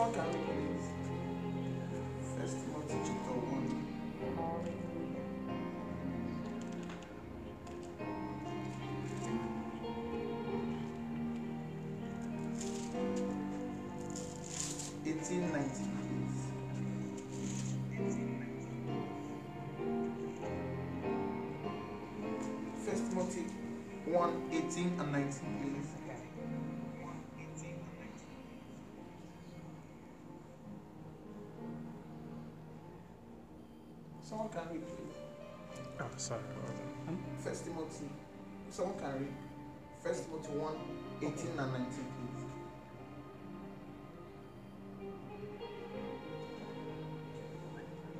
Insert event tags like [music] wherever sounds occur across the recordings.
Someone can. First Timothy chapter 1. Eighteen ninety. First Timothy 1, 18 and 19, 40. Someone can read. First 41, 18 and 19, please.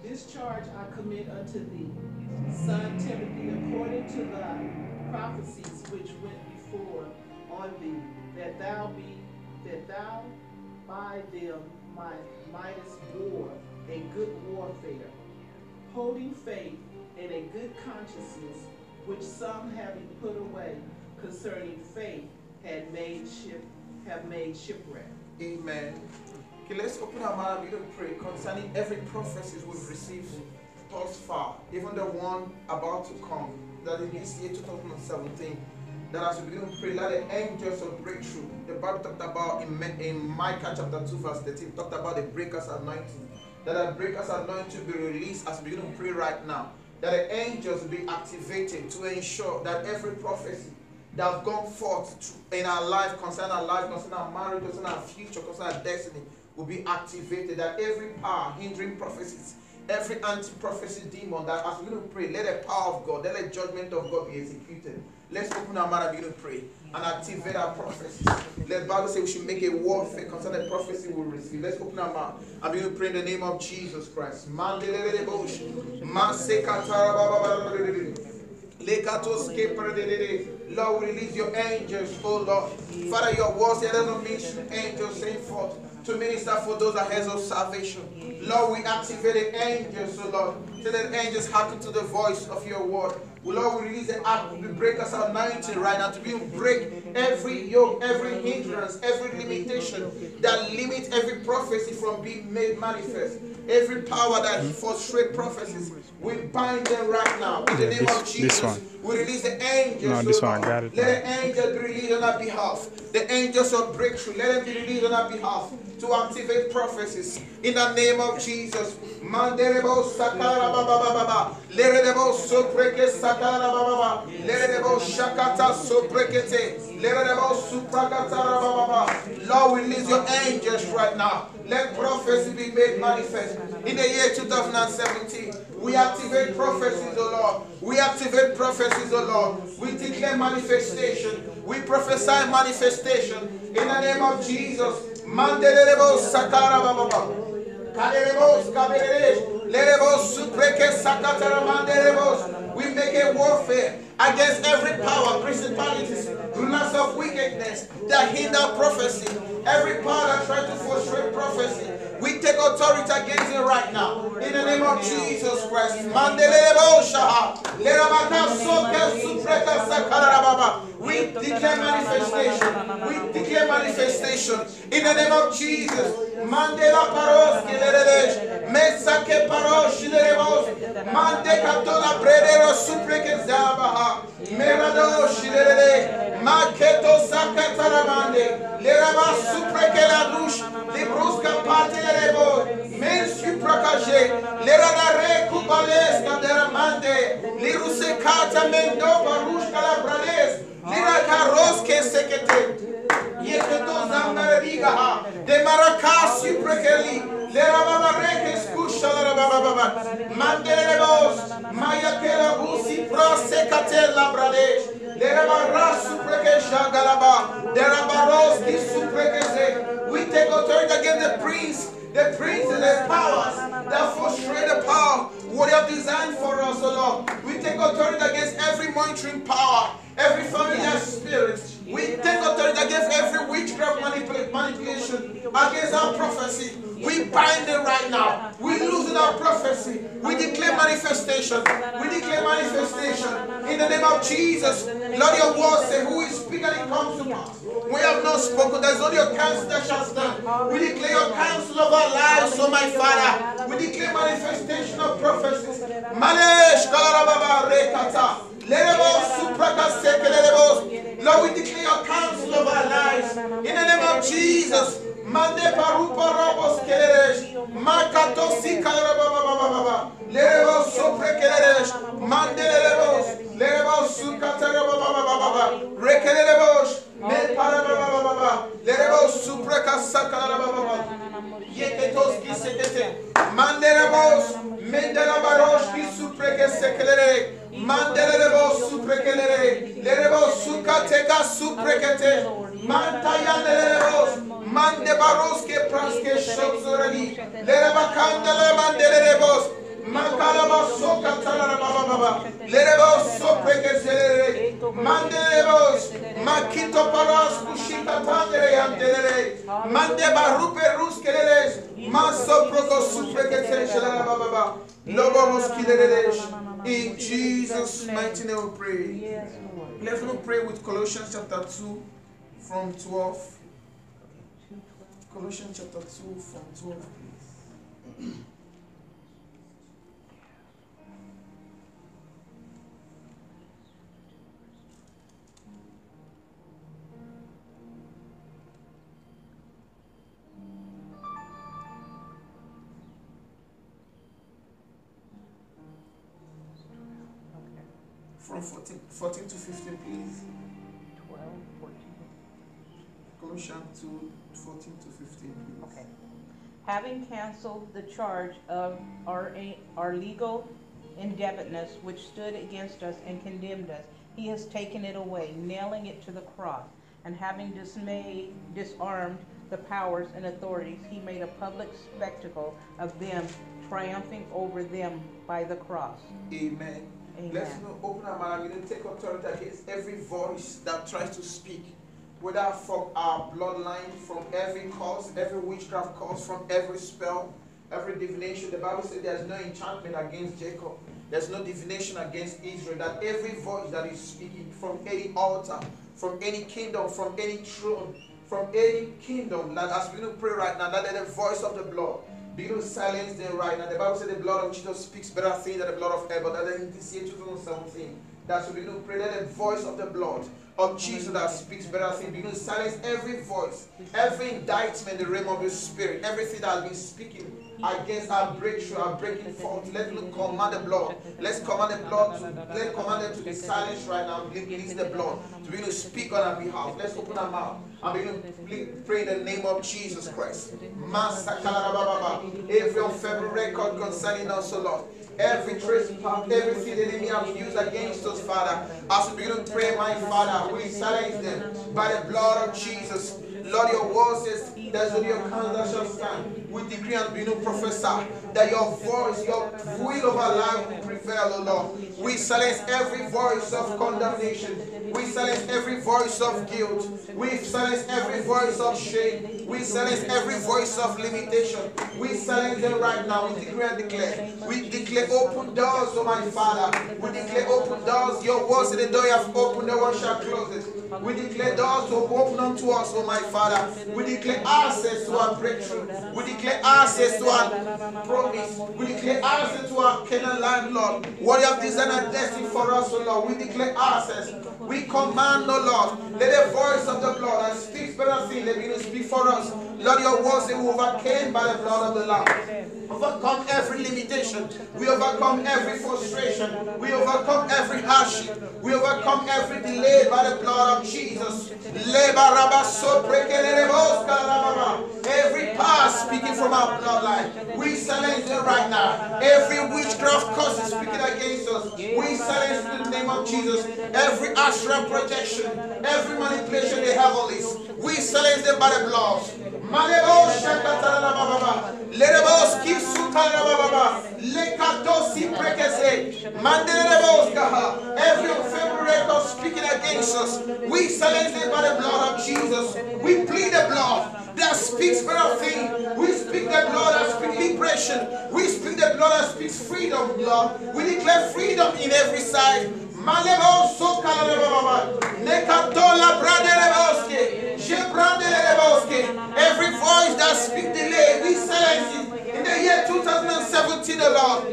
This charge I commit unto thee, son Timothy, according to the prophecies which went before on thee, that thou be, that thou by them mightest war a good warfare, holding faith and a good consciousness which some having put away concerning faith had made ship, have made shipwreck. Amen. Okay, let's open our mouth and pray concerning every prophecies we've received thus far, even the one about to come, that in this year 2017. That as we begin to pray, let the angels of breakthrough. The Bible talked about in, in Micah chapter 2, verse 13, talked about the breakers anointing. That the breakers anointing be released as we begin to pray right now. That the angels be activated to ensure that every prophecy that have gone forth in our life, concerning our life, concerning our marriage, concerning our future, concerning our destiny, will be activated. That every power hindering prophecies, every anti-prophecy demon, that as we pray, let the power of God, let the judgment of God be executed. Let's open our mouth and begin to pray and activate our prophecies. Let Bible say we should make a warfare concerning the prophecy we receive. Let's open our mouth and begin to pray in the name of Jesus Christ. Keperedede. Lord, we release your angels, oh Lord. Father, your words here doesn't mention angels saying forth to minister for those has of salvation. Lord, we activate the angels, oh Lord. So that angels hearken to the voice of your word. Well, Lord, we release the act, we break us anointing right now to be break every yoke, every hindrance, every limitation that limits every prophecy from being made manifest. Every power that frustrates prophecies, we bind them right now in the name of this Jesus. We release the angels. No, oh this oh one, I got it Let the angels be released on our behalf. The angels of breakthrough, let them be released on our behalf to activate prophecies in the name of Jesus. Mandelebo sakara baba baba. Lerebo sopreke sakara baba baba. Lerebo shakata soprekete. Lerebo suprakata baba baba. Lord, we release your angels right now. Let prophecy be made manifest in the year 2017. We activate prophecies, O Lord. We activate prophecies, O Lord. We declare manifestation. We prophesy manifestation in the name of Jesus. Mandelebo sakara baba baba. Kaderebos, kabereresh, lerebos, supreke, sakatara, manderebos. We make a warfare against every power, principalities, rulers of wickedness that hinder prophecy. Every power that tries to frustrate prophecy. We take authority against it right now. In the name of Jesus Christ. Manderebos, shaha. Lerabaka, soke, supreka, sakara, baba. We declare manifestation. We declare manifestation in the name of Jesus. Mandela paros kileresh. Mesake paros shilerebos. Mande katola bredero supreke zabaha. Merado shilere. Maketo sakatara mande. Leraba supreke la douche. Libruska patelebo. Men suprakaje. Lerada re kubales kadera mande. Liruse kata mendo barush kalabrales. Lira We take authority against the prince, the prince and powers that frustrate the power. You have designed for us, Lord. We take authority against every monitoring power, every familiar spirit. We take authority against every witchcraft manipula- manipulation, against our prophecy. We bind it right now. We loosen our prophecy. We declare manifestation. We declare manifestation in the name of Jesus. Lord, your word say, Who is speaking it comes to pass. We have not spoken. There's only your counsel that shall stand. We declare your counsel of our lives, oh my Father. We declare manifestation of prophecies. Manesh Lord, we declare your counsel of our lives. In the name of Jesus. Mande parupa robos keleresh. Makato si kalarababa. Lerebo suprekeleresh. Mande lerebo. Lerebo sukatarababa. Rekelelebos. Me parababa. Lerebo supreka sakalarababa. Yeketos ki sekete. Manderebos. Mendelabarosh ki supreke sekelere. Manderebos suprekete. Mantayanderebos. Mandebaros ke praske shokzorani. Lerebakandele manderebos. Makalaba soka talara baba baba. Lerebos soprekelere. Manderebos. Makito paras kushika tangere yantelere. Mande barupe In Jesus' mighty name we pray. Let's now pray with Colossians chapter 2 from 12. Colossians chapter 2 from 12, please. From 14, 14 to 15, please. 12, 14. Colossians 2 14 to 15, please. Okay. Having canceled the charge of our, our legal indebtedness which stood against us and condemned us, he has taken it away, nailing it to the cross. And having dismayed, disarmed the powers and authorities, he made a public spectacle of them, triumphing over them by the cross. Amen. Amen. Let's now open our mouth and take authority against every voice that tries to speak, whether from our bloodline, from every cause, every witchcraft cause, from every spell, every divination. The Bible says there's no enchantment against Jacob. There's no divination against Israel. That every voice that is speaking from any altar, from any kingdom, from any throne, from any kingdom, that as we pray right now, that the voice of the blood begin to silence them right now. The Bible says the blood of Jesus speaks better things than the blood of Abel. That in this year 2017, that's we begin to pray that the voice of the blood of Jesus that speaks better things begin to silence every voice, every indictment in the realm of the spirit, everything that has been speaking against our breakthrough, our breaking forth. Let's command the blood. Let's command the blood to let's command them to be silenced right now. Release the blood to begin to speak on our behalf. Let's open our mouth and begin to pray in the name of Jesus Christ. Every unfavorable record concerning us, O Lord. Every trace, everything the enemy has used against us, Father. As we begin to pray, my Father, we silence them by the blood of Jesus. Lord, your word says, there's only your that shall stand. We decree and begin to professor that your voice, your will of our life will prevail, O Lord. We silence every voice of condemnation. We silence every voice of guilt. We silence every voice of shame. We silence every voice of limitation. We silence them right now. We decree and declare. We declare open doors, oh my Father. We declare open doors. Your words in the door you have opened, no one shall close it. We declare doors to open unto us, oh my Father. We declare access to our breakthrough. We declare access to our promise. We declare access to our Canaan land, Lord. What you have designed and destined for us, oh Lord. We declare access. We command, oh Lord, let the voice of the blood that speaks better let me speak for us. Lord, your words say we overcame by the blood of the Lamb. Overcome every limitation. We overcome every frustration. We overcome every hardship. We overcome every delay by the blood of Jesus. Every past speaking from our bloodline, we silence it right now. Every witchcraft curse speaking against us, we silence in the name of Jesus. Every astral projection, every manipulation they have all this, we silence them by the blood. Every unfavorable record speaking against us, we silence them by the blood of Jesus. We plead the blood that speaks better thing. We speak the blood that speaks liberation. We speak the blood that speaks freedom, Lord. We declare freedom in every side. Every voice that speaks delay, we silence it. In the year 2017, the Lord.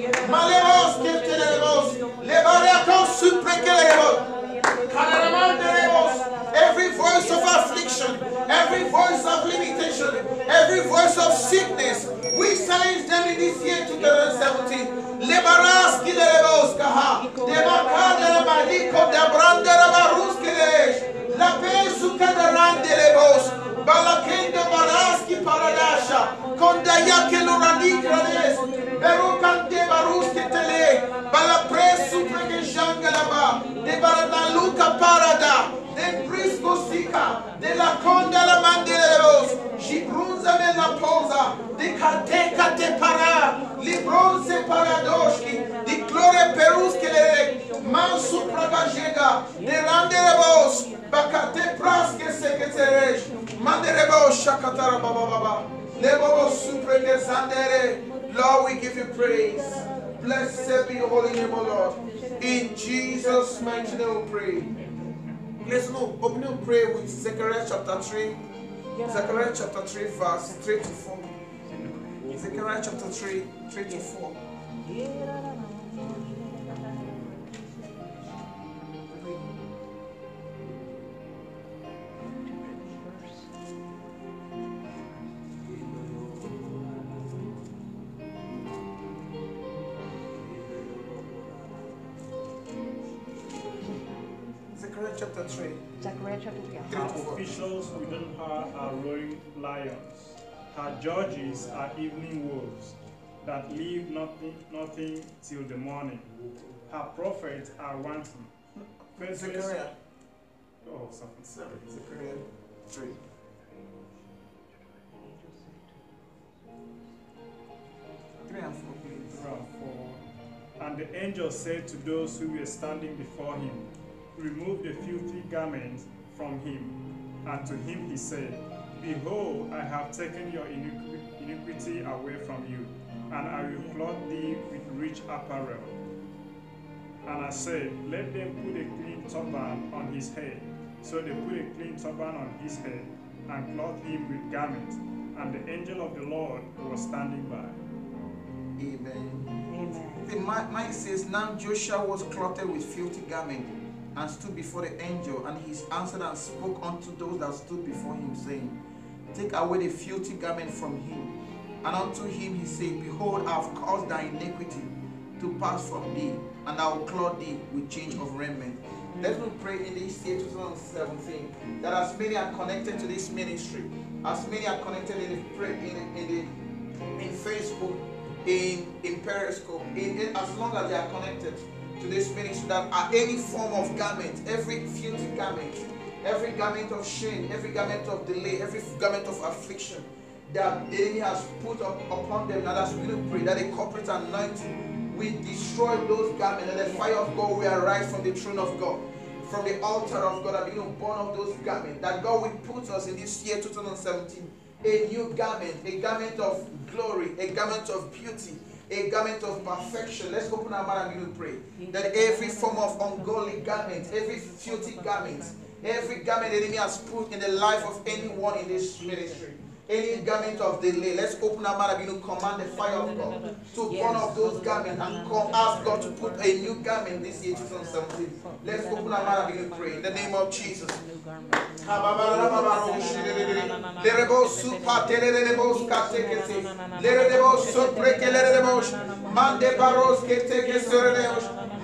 Every voice of affliction, every voice of limitation, every voice of sickness, we silence them in this year 2017. Lebaraski de Leboskaha, Debakade Maliko, Debrande Baruskelesh, La Pesuka balakende baraski paradasha kondayake loradikades erokante baruske tele balapresu pregejangala de baradaluka parada de prisco sica de la conda la mandeleros gibrunza me la posa de cateca te para libronze paradoski di clore peruske le man supra gajega de randelebos Bakate Praske Seketeresh, Mandelebos Shakatara Baba Baba, Lebobo Supreke Zandere, Lord, we give you praise. Blessed be your holy name, O Lord. In Jesus' mighty name we pray. Let's know, open your pray with Zechariah chapter 3. Zechariah chapter 3, verse 3 to 4. Zechariah chapter 3, 3 to 4. Zechariah chapter 3, Zechariah chapter 3. 3 Her officials within her are roaring lions. Her judges are evening wolves that leave nothing, nothing till the morning. Her prophets are wanting. Faithless- Zechariah, Oh, something. sorry, Zechariah 3. Three and four, please. Round four. And the angel said to those who were standing before him, Remove the filthy garment from him. And to him he said, Behold, I have taken your iniquity away from you, and I will clothe thee with rich apparel. And I said, Let them put a clean turban on his head. So they put a clean turban on his head, and clothed him with garments. And the angel of the Lord was standing by. Amen. Amen. The mi- mind says, Now Joshua was clothed with filthy garment and stood before the angel, and he answered and spoke unto those that stood before him, saying, Take away the filthy garment from him. And unto him he said, Behold, I have caused thy iniquity to pass from thee, and I will clothe thee with change of raiment. Let me pray in this year 2017 that as many are connected to this ministry, as many are connected in the in in the in Facebook, in in Periscope, in, in- as long as they are connected to this ministry, that are any form of garment, every filthy garment, every garment of shame, every garment of delay, every garment of affliction that the enemy has put up upon them. Now that's we pray that a corporate anointing we destroy those garments and the fire of God will arise from the throne of God. From the altar of God, that begin to burn up those garments. That God will put us in this year 2017 a new garment, a garment of glory, a garment of beauty, a garment of perfection. Let's open our mouth and begin to pray. That every form of ungodly garment, every filthy garment, every garment the enemy has put in the life of anyone in this ministry, any garment of delay, let's open our mouth and begin to command the fire of God to burn up those garments and come ask God to put a new garment this year 2017. Let's open our mouth and begin to pray in the name of Jesus. New garment. Lerebo supa telerebo skatekete. Lerebo sopreke lerebo. Mande baros kete keserebo. Ma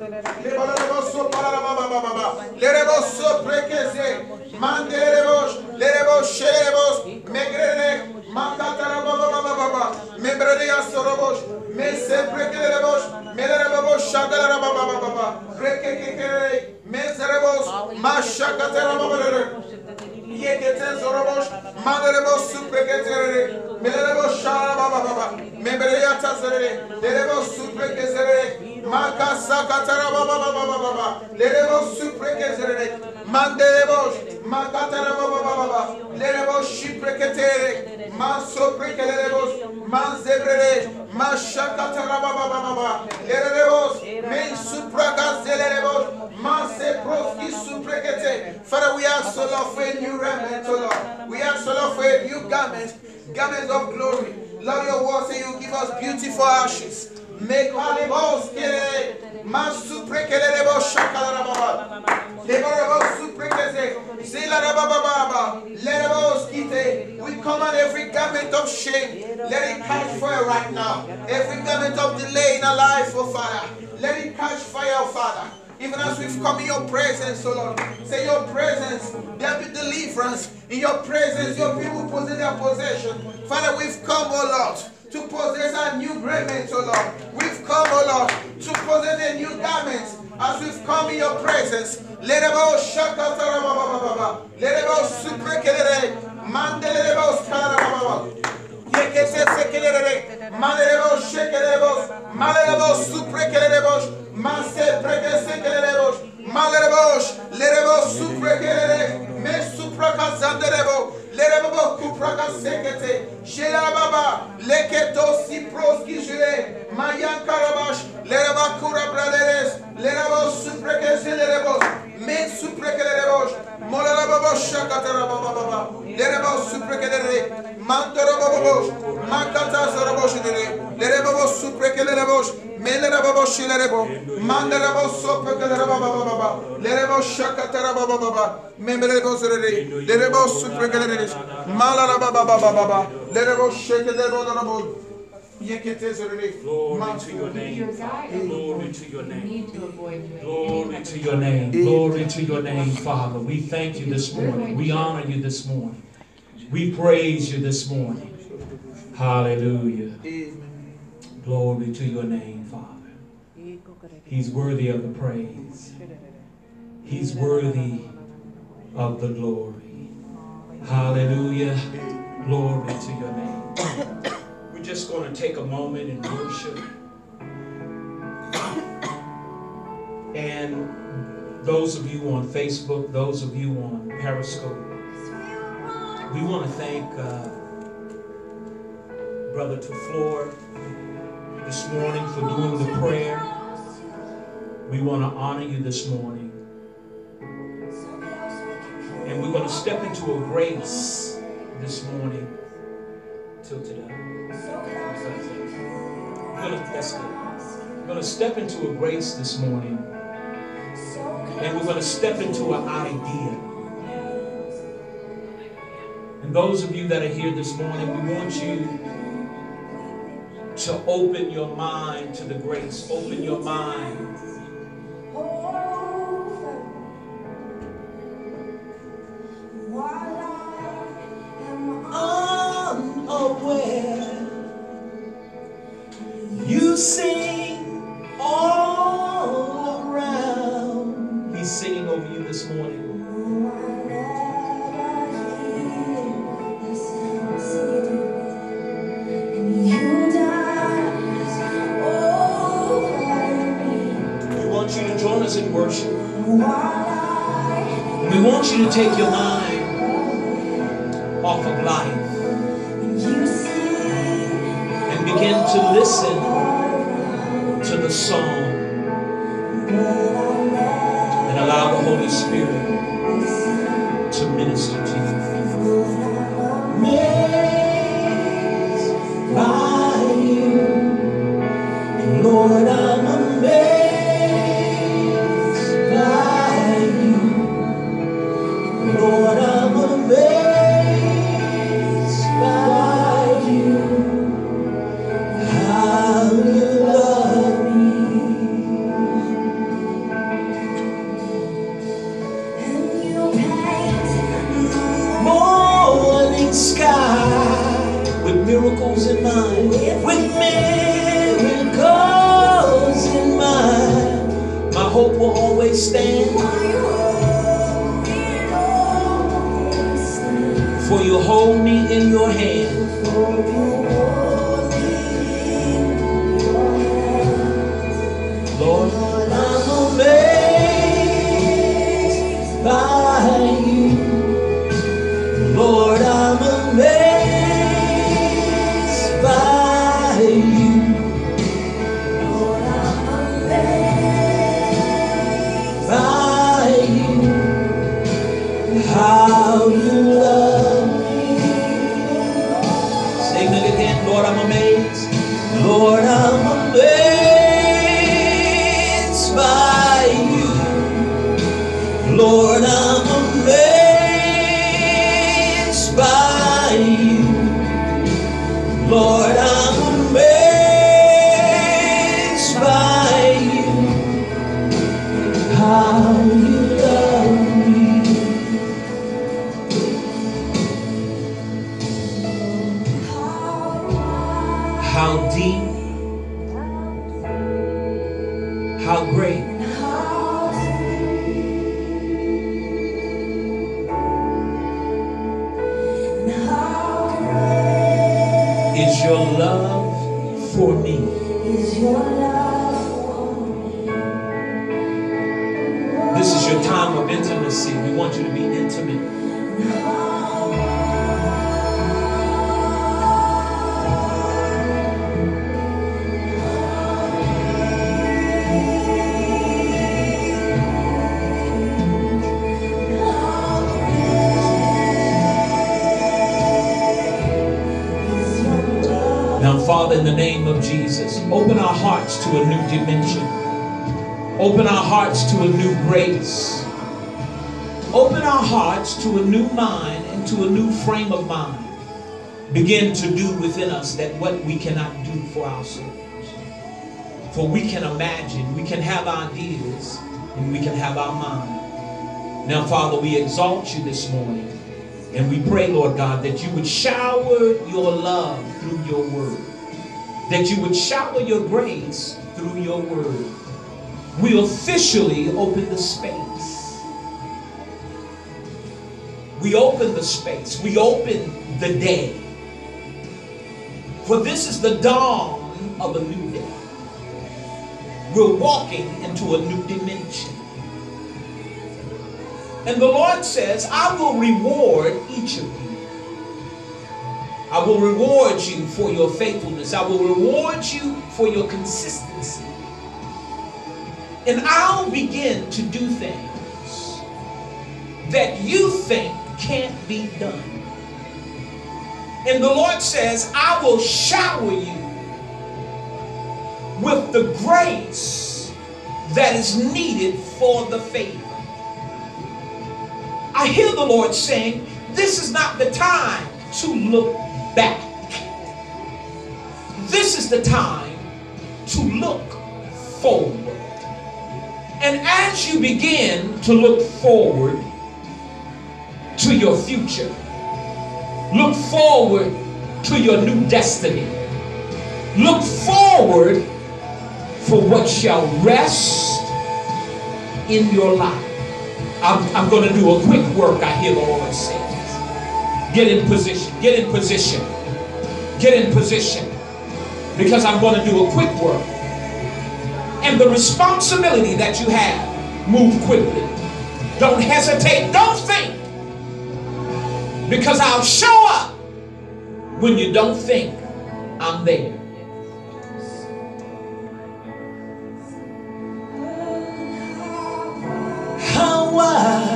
Lebalarabosso pararabababa. Lerebosso prekese. Manderebos. Lerebosherebos. Megrene. Mandatarababababa. Membreneyasorobos. Mese prekerebos. Melerababos şagalarabababa. Prekekekere. Mezerebos. Maşakatarabababa. Yeketen zorobos. Manderebos supreketere. Melerabos şarabababa. Membreyatasere. Lerebos suprekesere. Yata zerere. Lelebo supreketere. Makasa katara baba baba baba. Lelebo supreketere. Mandelebo makatara baba baba baba. Lelebo shipreketere. Maso prekelelebo. Manzebrere. Mashakatara baba baba baba. Lelebo. Men suprakazelelebo. Manse proski suprekete. Father, we ask, Lord, for new remnant, Lord. We ask, Lord, for new garment, garments of glory. Lord, your word say you give us beautiful ashes. Make halibos kere. Masu prekelelebo shakalarababa. Lebarabo suprekeze. Zilarabababa. Lerabos kite. We command every garment of shame. Let it catch fire right now. Every garment of delay in our life, oh Father. Let it catch fire, oh Father. Even as we've come in your presence, oh Lord. Say your presence, there be deliverance. In your presence, your people possess their possession. Father, we've come, oh Lord, to possess our new garments, oh Lord. We've come, oh Lord, to possess a new garments. As we've come in your presence, let go shaka. Let it go suprekelere. Mandelere go baba. Yekese sekelere. Mandelere shekelere. Mandelere suprekelere. Mase preke sekelere. Mandelere. Lerebo suprekelere. Me suprakazanderebo. Lerebo kupraka sekete. Shela baba. Leketo siproski jule. Mayan karabash. Lereba kura braderes. Lerebo supreke lerebo. Me suprekelere. Molara baba shakatara baba baba. Lerebo suprekelere. Mantara baba bosh. Makata zarabosh dere. Lerebo suprekelere. Melere baba şilerebo. Mandere bo sopekelere baba baba. Lerebo shakatara baba baba. Memere bo zere. Lerebo suprekelere. Malara baba baba baba. Lerebo şekelere baba baba. Yekete zere. Glory to your name. Father. Glory to your name. Glory to your name. Glory to your name, Father. We thank you this morning. We honor you this morning. We praise you this morning. Hallelujah. Amen. Glory to your name, Father. He's worthy of the praise. He's worthy of the glory. Hallelujah. Glory to your name. [coughs] We're just going to take a moment and worship. And those of you on Facebook, those of you on Periscope, we want to thank uh, Brother Taflor this morning for doing the prayer. We want to honor you this morning. And we're going to step into a grace this morning. Till today. To, that's good. We're going to step into a grace this morning. And we're going to step into an idea. And those of you that are here this morning, we want you to open your mind to the grace. Open your mind. Lord, Begin to do within us that what we cannot do for ourselves. For we can imagine, we can have ideas, and we can have our mind. Now, Father, we exalt you this morning. And we pray, Lord God, that you would shower your love through your word. That you would shower your grace through your word. We officially open the space. We open the space. We open the day. For this is the dawn of a new day. We're walking into a new dimension. And the Lord says, I will reward each of you. I will reward you for your faithfulness. I will reward you for your consistency. And I'll begin to do things that you think can't be done. And the Lord says, I will shower you with the grace that is needed for the favor. I hear the Lord saying, This is not the time to look back. This is the time to look forward. And as you begin to look forward to your future, look forward to your new destiny, look forward for what shall rest in your life. I'm, I'm going to do a quick work, I hear the Lord say. Get in position, get in position, get in position. Because I'm going to do a quick work. And the responsibility that you have, move quickly. Don't hesitate, don't think. Because I'll show up when you don't think I'm there. How wide,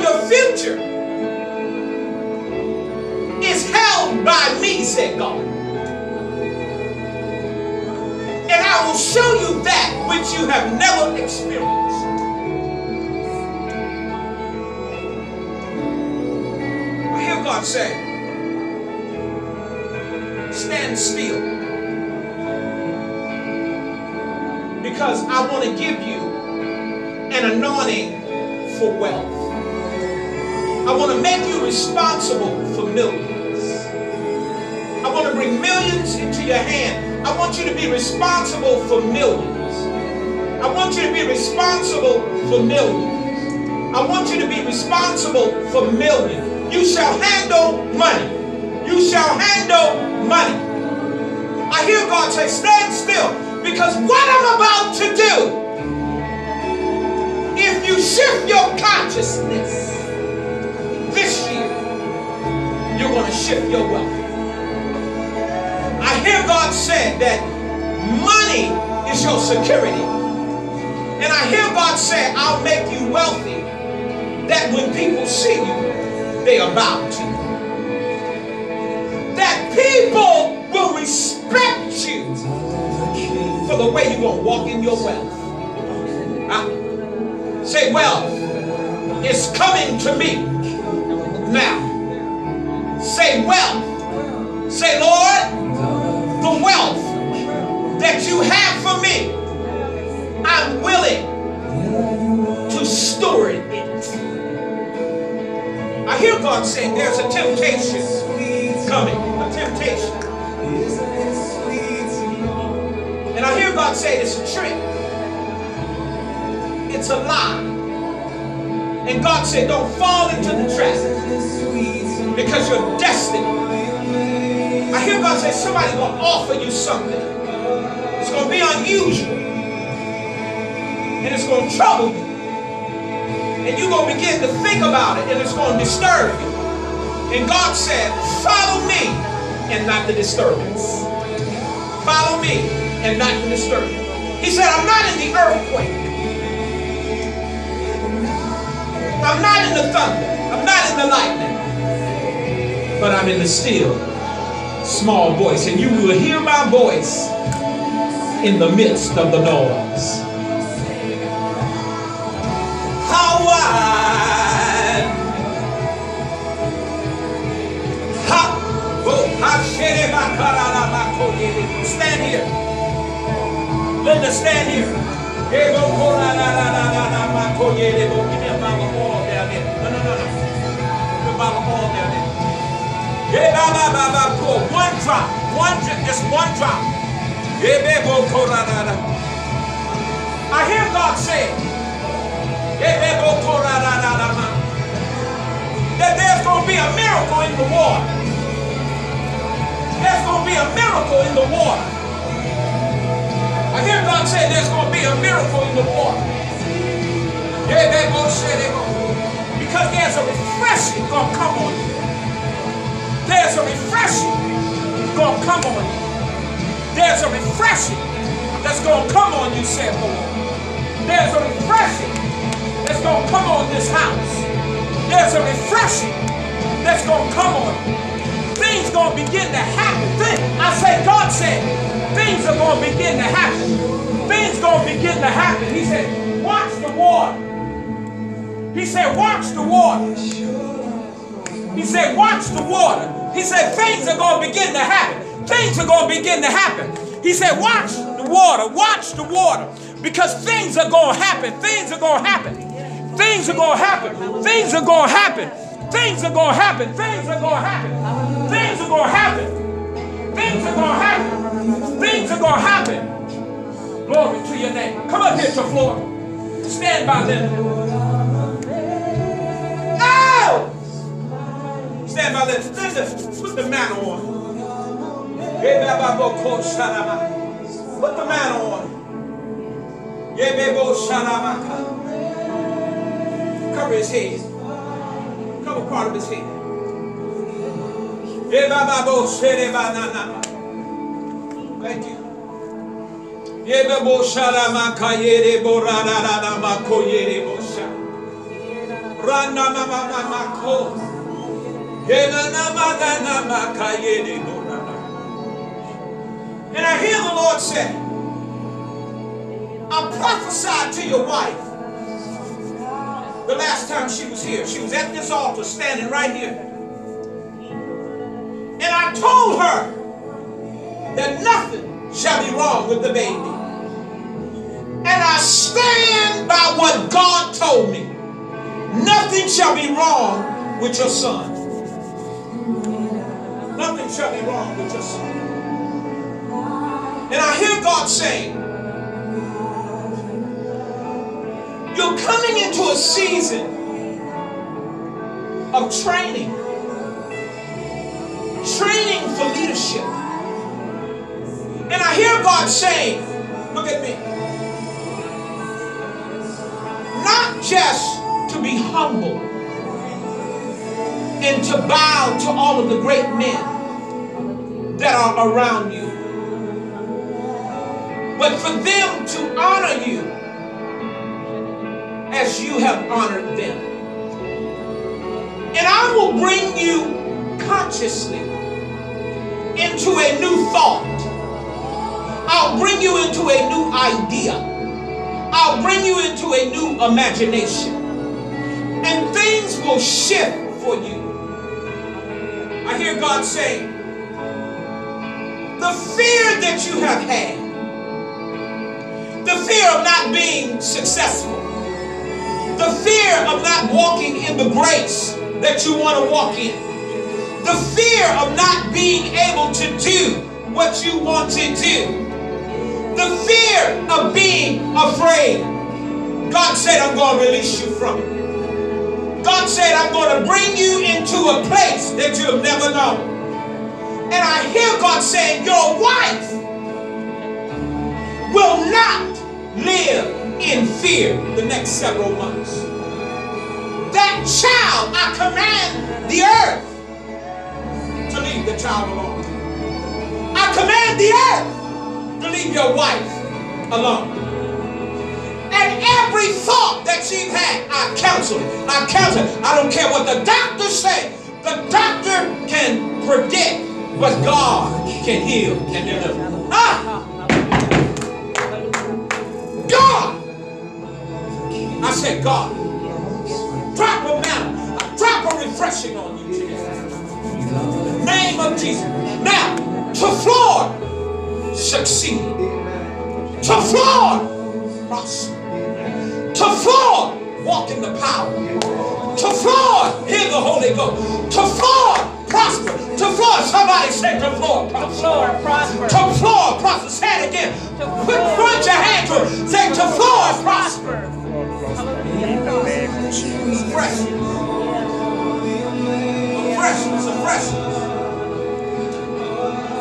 Your future is held by me, said God. And I will show you that which you have never experienced. I hear God say, stand still. Because I want to give you an anointing for wealth. I want to make you responsible for millions. I want to bring millions into your hand. I want you to be responsible for millions. I want you to be responsible for millions. I want you to be responsible for millions. You shall handle money. You shall handle money. I hear God say, stand still, because what I'm about to do, if you shift your consciousness, going to shift your wealth. I hear God say that money is your security. And I hear God say, I'll make you wealthy, that when people see you, they are bound to. That people will respect you for the way you're going to walk in your wealth. Huh? Say, wealth is coming to me now. Say wealth. Say, Lord, the wealth that you have for me, I'm willing to steward it. I hear God saying there's a temptation coming, a temptation. And I hear God say it's a trick. It's a lie. And God said, don't fall into the trap because you're destined. I hear God say, somebody's going to offer you something. It's going to be unusual. And it's going to trouble you. And you're going to begin to think about it and it's going to disturb you. And God said, follow me and not the disturbance. Follow me and not the disturbance. He said, I'm not in the earthquake. I'm not in the thunder. I'm not in the lightning. But I'm in the still, small voice. And you will hear my voice in the midst of the noise. How wide? How Stand here. Linda, stand here. Give me a bottle of down there. No, no, no, no. Give me a bottle of down there. One drop. One drop. Just one drop. I hear God say, that there's going to be a miracle in the water. There's going to be a miracle in the water. I hear God say there's going to be a miracle in the water. Because there's a refreshing going to come on you. There's a refreshing going to come on you. There's a refreshing that's going to come on you, said the Lord. There's a refreshing that's going to come on this house. There's a refreshing that's going to come on you. Things going to begin to happen. Things, I say, God said, things are going to begin to happen. Things going to begin to happen. He said, watch the water. He said, watch the water. He said, watch the water. He said, things are going to begin to happen. Things are going to begin to happen. He said, watch the water, watch the water, because things are going to happen. Things are going to happen. Things are going to happen. Things are going to happen. Things are going to happen. Things are going to happen. Things are going to happen. Things are going to happen. Things are going to happen. Glory to your name. Come up here to floor. Stand by them. Stand by them. Listen, put the mantle on. Put the mantle on. Cover his head. Cover part of his head. Thank you. Rana mama mama ko. And I hear the Lord say, I prophesied to your wife the last time she was here. She was at this altar standing right here. And I told her that nothing shall be wrong with the baby. And I stand by what God told me. Nothing shall be wrong with your son. Nothing shall be wrong with your son. And I hear God saying, You're coming into a season of training, training for leadership. And I hear God saying, Look at me. Not just to be humble and to bow to all of the great men that are around you, but for them to honor you as you have honored them. And I will bring you consciously into a new thought. I'll bring you into a new idea. I'll bring you into a new imagination. And things will shift for you. I hear God saying, the fear that you have had, the fear of not being successful, the fear of not walking in the grace that you want to walk in, the fear of not being able to do what you want to do, the fear of being afraid. God said, I'm going to release you from it. God said, I'm going to bring you into a place that you have never known. And I hear God saying, Your wife will not live in fear the next several months. That child, I command the earth to leave the child alone. I command the earth to leave your wife alone. Every thought that she's had, I counsel it. I counsel it. I don't care what the doctors say. The doctor can predict, but God can heal and deliver. Ah! God! I said, God, drop a manna, drop a refreshing on you today. Name of Jesus. Now, to Florida, succeed. To Florida, prosper. To Florida, walk in the power. To Florida, hear the Holy Ghost. To Florida, prosper. To Florida, somebody say to Florida, prosper. Prosper. To Florida, prosper. Say it again. Put, put your hand to it. Say to Florida, prosper. The name of Fresh. A freshness, a freshness.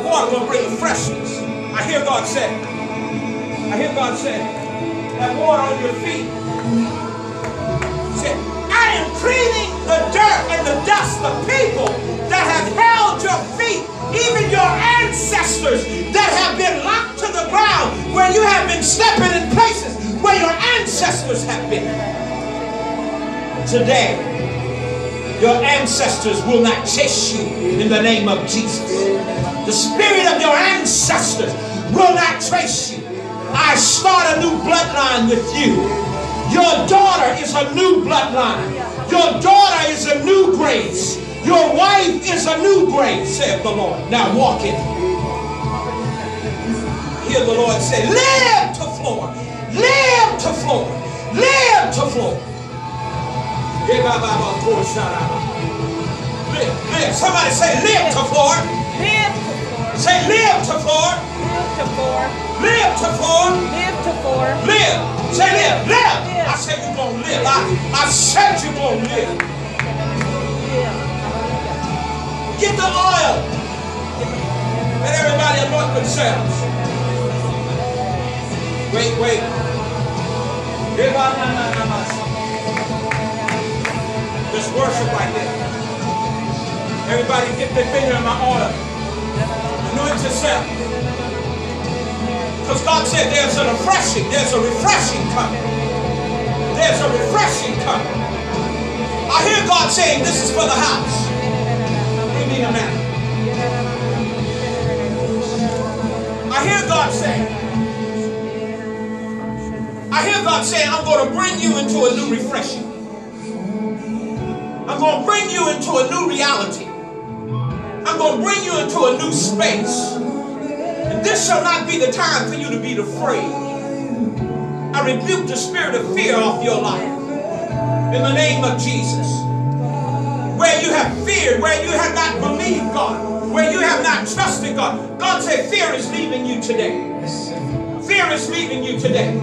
Water will bring a freshness. I hear God say. I hear God say. That water on your feet. Say, I am cleaning the dirt and the dust of people that have held your feet, even your ancestors that have been locked to the ground, where you have been stepping in places where your ancestors have been. Today, your ancestors will not chase you in the name of Jesus. The spirit of your ancestors will not trace you. I start a new bloodline with you. Your daughter is a new bloodline. Your daughter is a new grace. Your wife is a new grace, said the Lord. Now walk in. Hear the Lord say, live to floor. Live to floor. Live to floor. Live, live. Somebody say, live to floor. Live to floor. Say, live to floor. Live to floor. Live to floor. Live to floor. Live. Say live. Live. I said you're going to live. I, I said you're going to live. Get the oil. Let everybody anoint themselves. Wait, wait. Just worship right there. Everybody get their finger in my oil. Anoint yourself. Because God said there's a refreshing, there's a refreshing coming. There's a refreshing coming. I hear God saying this is for the house. Give me a minute. I hear God saying, I hear God saying, I'm going to bring you into a new refreshing. I'm going to bring you into a new reality. I'm going to bring you into a new space. And this shall not be the time for you to be afraid. I rebuke the spirit of fear off your life. In the name of Jesus. Where you have feared, where you have not believed God, where you have not trusted God. God said fear is leaving you today. Fear is leaving you today.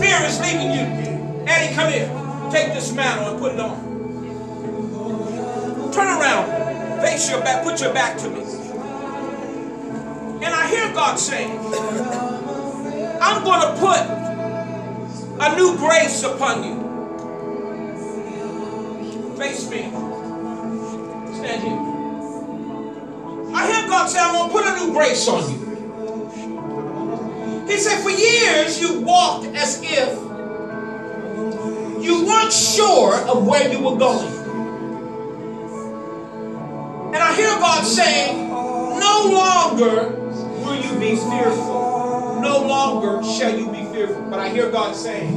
Fear is leaving you. Eddie, come here. Take this mantle and put it on. Turn around. Face your back. Put your back to me. And I hear God saying, I'm going to put a new grace upon you. Face me. Stand here. I hear God say, I'm going to put a new grace on you. He said, for years you walked as if you weren't sure of where you were going. And I hear God saying, no longer will you be fearful. No longer shall you be fearful. But I hear God saying,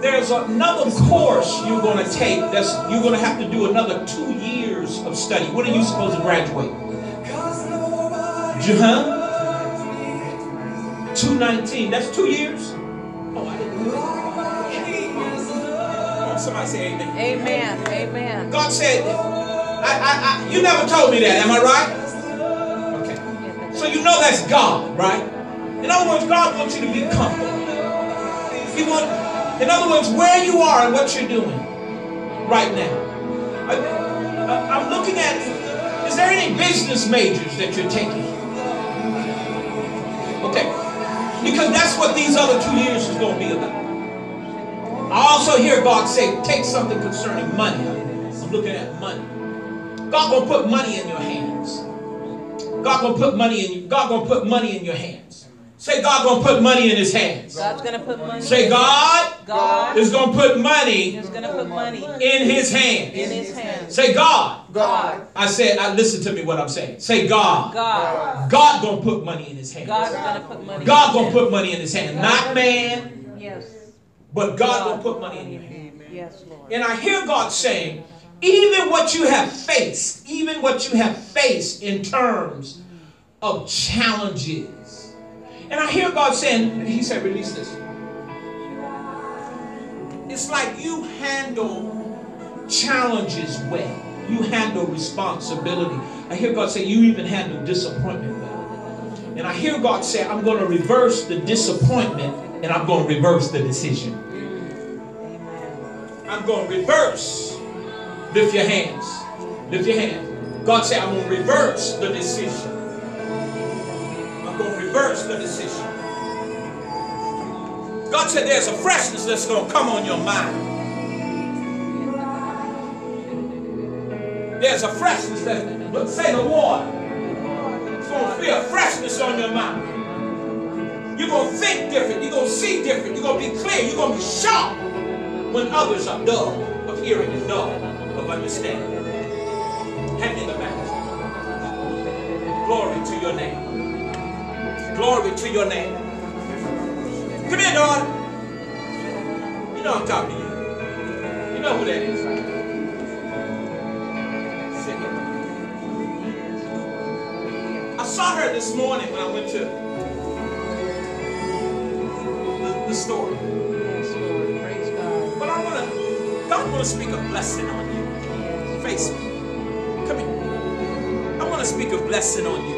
there's another course you're going to take that's you're going to have to do another two years of study. When are you supposed to graduate? Huh? 219. That's two years? Somebody say amen. Amen. Amen. God said, I, I, I, you never told me that, am I right? Okay. So you know that's God, right? In other words, God wants you to be comfortable. He want, in other words, where you are and what you're doing right now. I, I, I'm looking at, is there any business majors that you're taking? Okay. Because that's what these other two years is going to be about. I also hear God say, take something concerning money. I'm looking at money. God gonna put money in your hands. God gonna put money in you. God gonna put money in your hands. Say God gonna put money in his hands. God's gonna put money. Say God, God is gonna put money is gonna put money in his hands. in His hands. Say God. God. I said, I listen to me what I'm saying. Say God. God. God gonna put money in his hands. God's gonna put money. God gonna put money in his hand. Not man. Yes. But God gonna put money in your hand. Yes, Lord. And I hear God saying, even what you have faced, even what you have faced in terms of challenges. And I hear God saying, He said, release this. It's like you handle challenges well. You handle responsibility. I hear God say, you even handle disappointment well. And I hear God say, I'm going to reverse the disappointment and I'm going to reverse the decision. Mm. I'm going to reverse. Lift your hands. Lift your hands. God said, I'm going to reverse the decision. I'm going to reverse the decision. God said there's a freshness that's going to come on your mind. There's a freshness that, but say the water. It's going to feel freshness on your mind. You're going to think different. You're going to see different. You're going to be clear. You're going to be sharp when others are dull of hearing and dull of understanding. Hand me the mantle. Glory to your name. Glory to your name. Come here, daughter. You know I'm talking to you. You know who that is. Sit here. I saw her this morning when I went to the, store. Yes, Lord. Praise God. But I want to, God want to speak a blessing on you. Yes. Face me. Come here. I want to speak a blessing on you.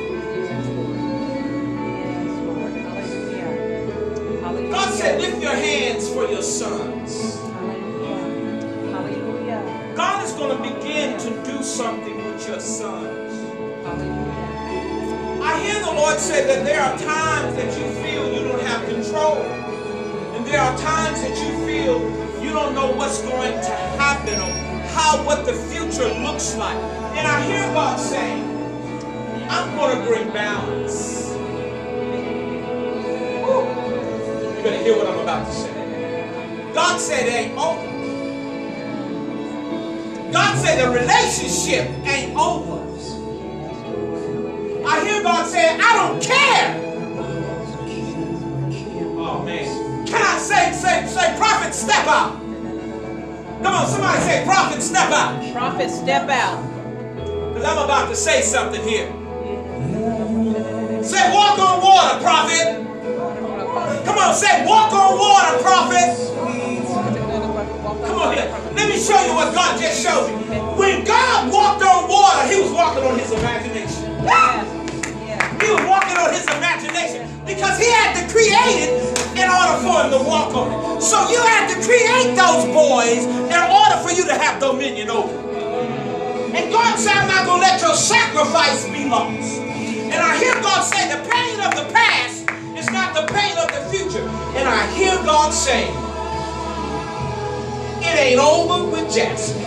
Yes, Lord. Hallelujah. Hallelujah. God said, lift your hands for your sons. Hallelujah. Hallelujah. God is going to begin to do something with your sons. Hallelujah. I hear the Lord say that there are times that you feel you don't have control. There are times that you feel you don't know what's going to happen or how what the future looks like. And I hear God saying, I'm going to bring balance. You better hear what I'm about to say. God said ain't over. Oh. God said the relationship ain't over. I hear God saying, I don't care. Prophet, step out? Come on, somebody say, prophet, step out. Prophet, step out. Because I'm about to say something here. Say, walk on water, prophet. Come on, say, walk on water, prophet. Come on here. Let me show you what God just showed me. When God walked on water, he was walking on his imagination. He was walking on his imagination because he had to create it in order for him to walk on it. So you had to create those boys in order for you to have dominion over. And God said, I'm not going to let your sacrifice be lost. And I hear God say, the pain of the past is not the pain of the future. And I hear God say, it ain't over with Jasmine.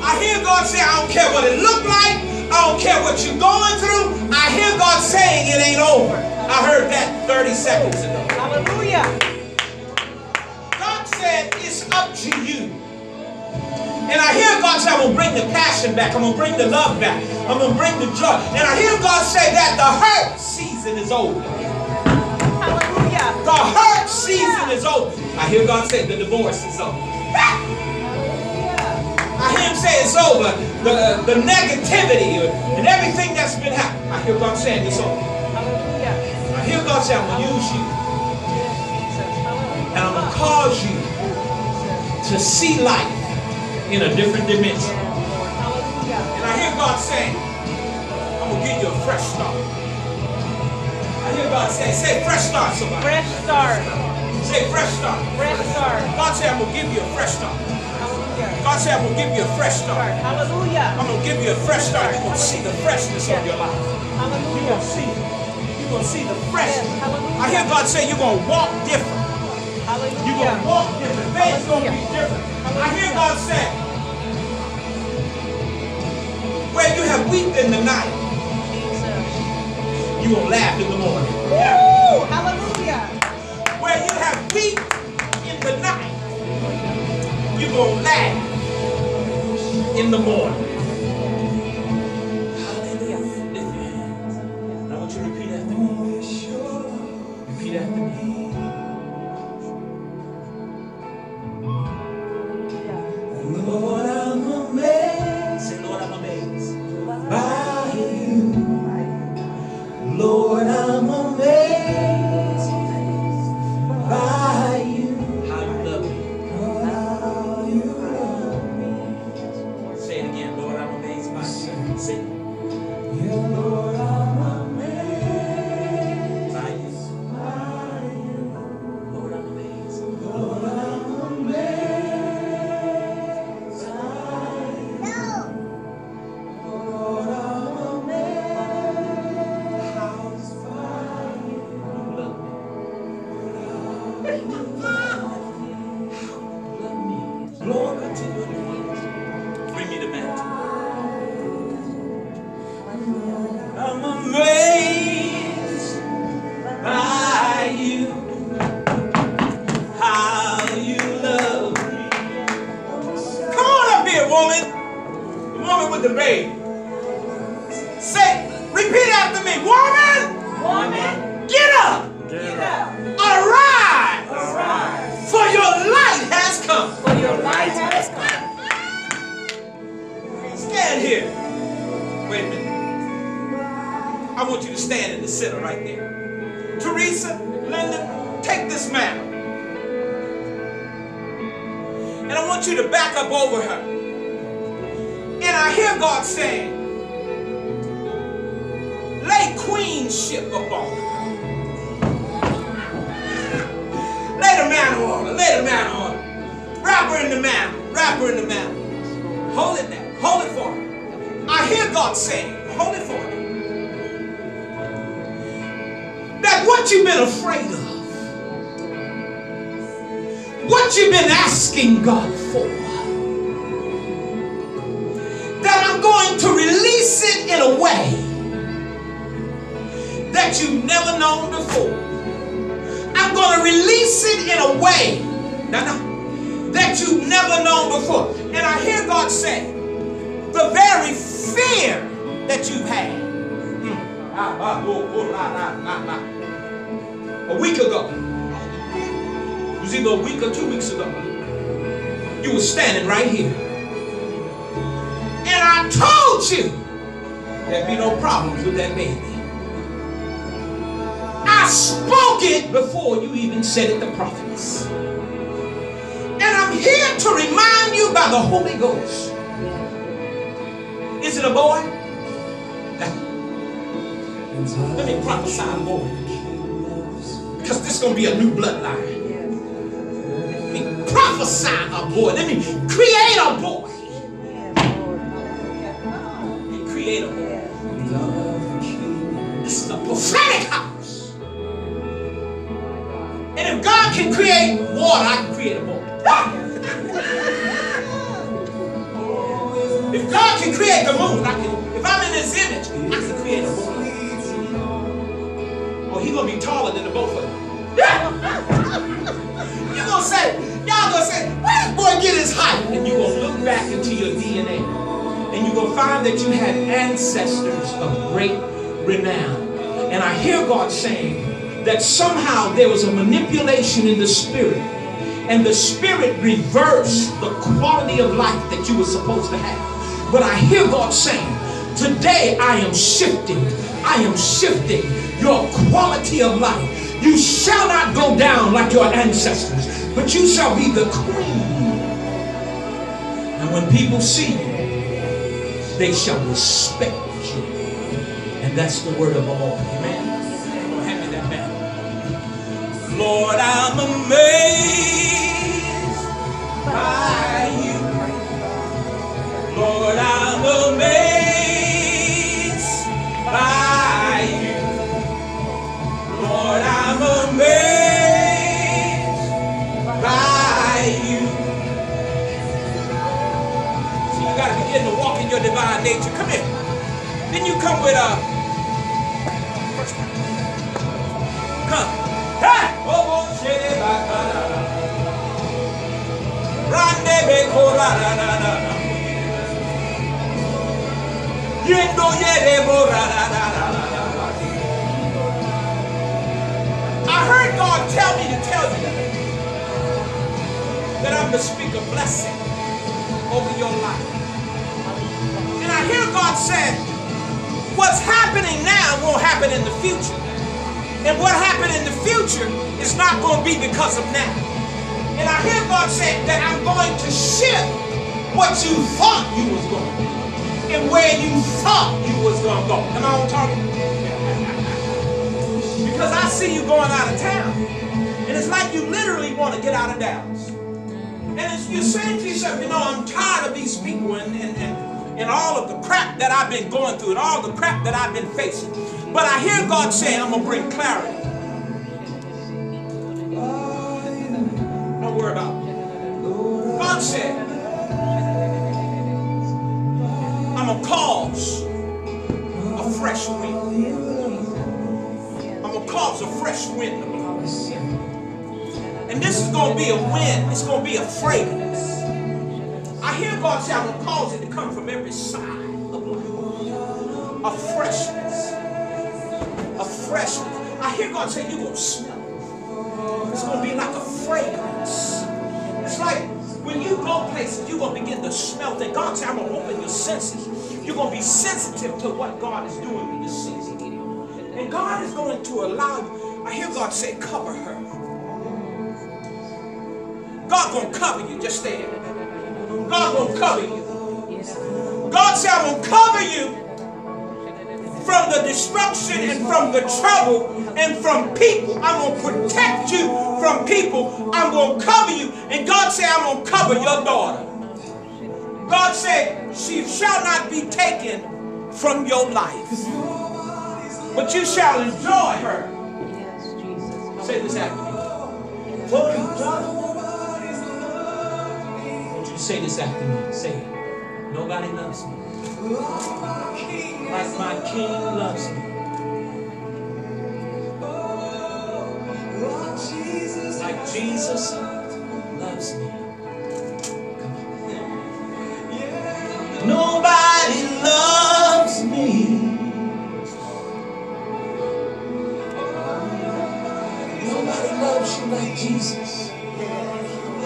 I hear God say, I don't care what it look like. I don't care what you're going through. I hear God saying it ain't over. I heard that 30 seconds ago. Hallelujah. God said it's up to you. And I hear God say, I'm going to bring the passion back. I'm going to bring the love back. I'm going to bring the joy. And I hear God say that the hurt season is over. Hallelujah. The hurt season is over. I hear God say the divorce is over. I hear him say it's over. The, uh, the negativity and everything that's been happening. I hear God saying it's over. God say, I'm going to use you. And I'm going to cause you to see life in a different dimension. Yes, Lord. Hallelujah. And I hear God saying, I'm going to give you a fresh start. I hear God say, say fresh start, somebody. Fresh start. Say fresh start. Fresh start. God said, I'm going to give you a fresh start. Hallelujah. God said, I'm going to give you a fresh Start. Hallelujah. I'm going to give you a fresh start. You're going to see the freshness of your life. You're Hallelujah. going to see You're going to see the freshness. I hear God say, you're going to walk different. Hallelujah. You're going to walk different. Things going to be different. I hear God say, where you have wept in the night, you will laugh in the morning. Woo! Hallelujah. Where you have wept in the night, you're going to laugh in the morning. That you've had. mm, ah, ah, oh, oh. A week ago, it was either a week or two weeks ago, you were standing right here. And I told you there'd be no problems with that baby. I spoke it before you even said it to prophets. And I'm here to remind you by the Holy Ghost. Is it a boy? Let me prophesy boy. Because this is going to be a new bloodline. Let me prophesy a boy. Let me create a boy. And create a boy. This is a prophetic house. And if God can create water, I can create a boy. If God can create the moon, I can. If I'm in His image, I He's gonna be taller than the both of them. [laughs] You're gonna say, y'all gonna say, where this boy get his height? And you're gonna look back into your DNA, and you're gonna find that you had ancestors of great renown. And I hear God saying that somehow there was a manipulation in the spirit and the spirit reversed the quality of life that you were supposed to have. But I hear God saying, today I am shifting, I am shifting your quality of life. You shall not go down like your ancestors, but you shall be the queen. And when people see you, they shall respect you. And that's the word of the Lord. Amen. Lord, I'm amazed by you. Lord, I'm amazed by. Lord, I'm amazed by you. So begin to walk in your divine nature. Come here. Then you come with a. Come. Na I heard God tell me to tell you that I'm to speak a blessing over your life. And I hear God say, what's happening now won't happen in the future. And what happened in the future is not going to be because of now. And I hear God say that I'm going to shift what you thought you was going to do and where you thought you was going to go. Am I on target? Because I see you going out of town. And it's like you literally want to get out of Dallas. And you're saying to yourself, you know, I'm tired of these people and, and, and, and all of the crap that I've been going through and all the crap that I've been facing. But I hear God saying, I'm going to bring clarity. Oh, Don't worry about it. God said, cause a fresh wind to blow. And this is going to be a wind. It's going to be a fragrance. I hear God say, I'm going to cause it to come from every side of life. A freshness. A freshness. I hear God say, you're going to smell it. It's going to be like a fragrance. It's like when you go places, you're going to begin to smell things. God said, I'm going to open your senses. You're going to be sensitive to what God is doing in this season. And God is going to allow you. I hear God say, cover her. God going to cover you. Just stay there. God to cover you. God said, going to cover you from the destruction and from the trouble and from people. I'm going to protect you from people. I'm going to cover you. And God said, I'm going to cover your daughter. God said, she shall not be taken from your life, but you shall enjoy her. Yes, Jesus. Say this after me. What I want you say this after me. Say it. Nobody loves me like my King loves me. Like Jesus loves me. Come on. Nobody Jesus.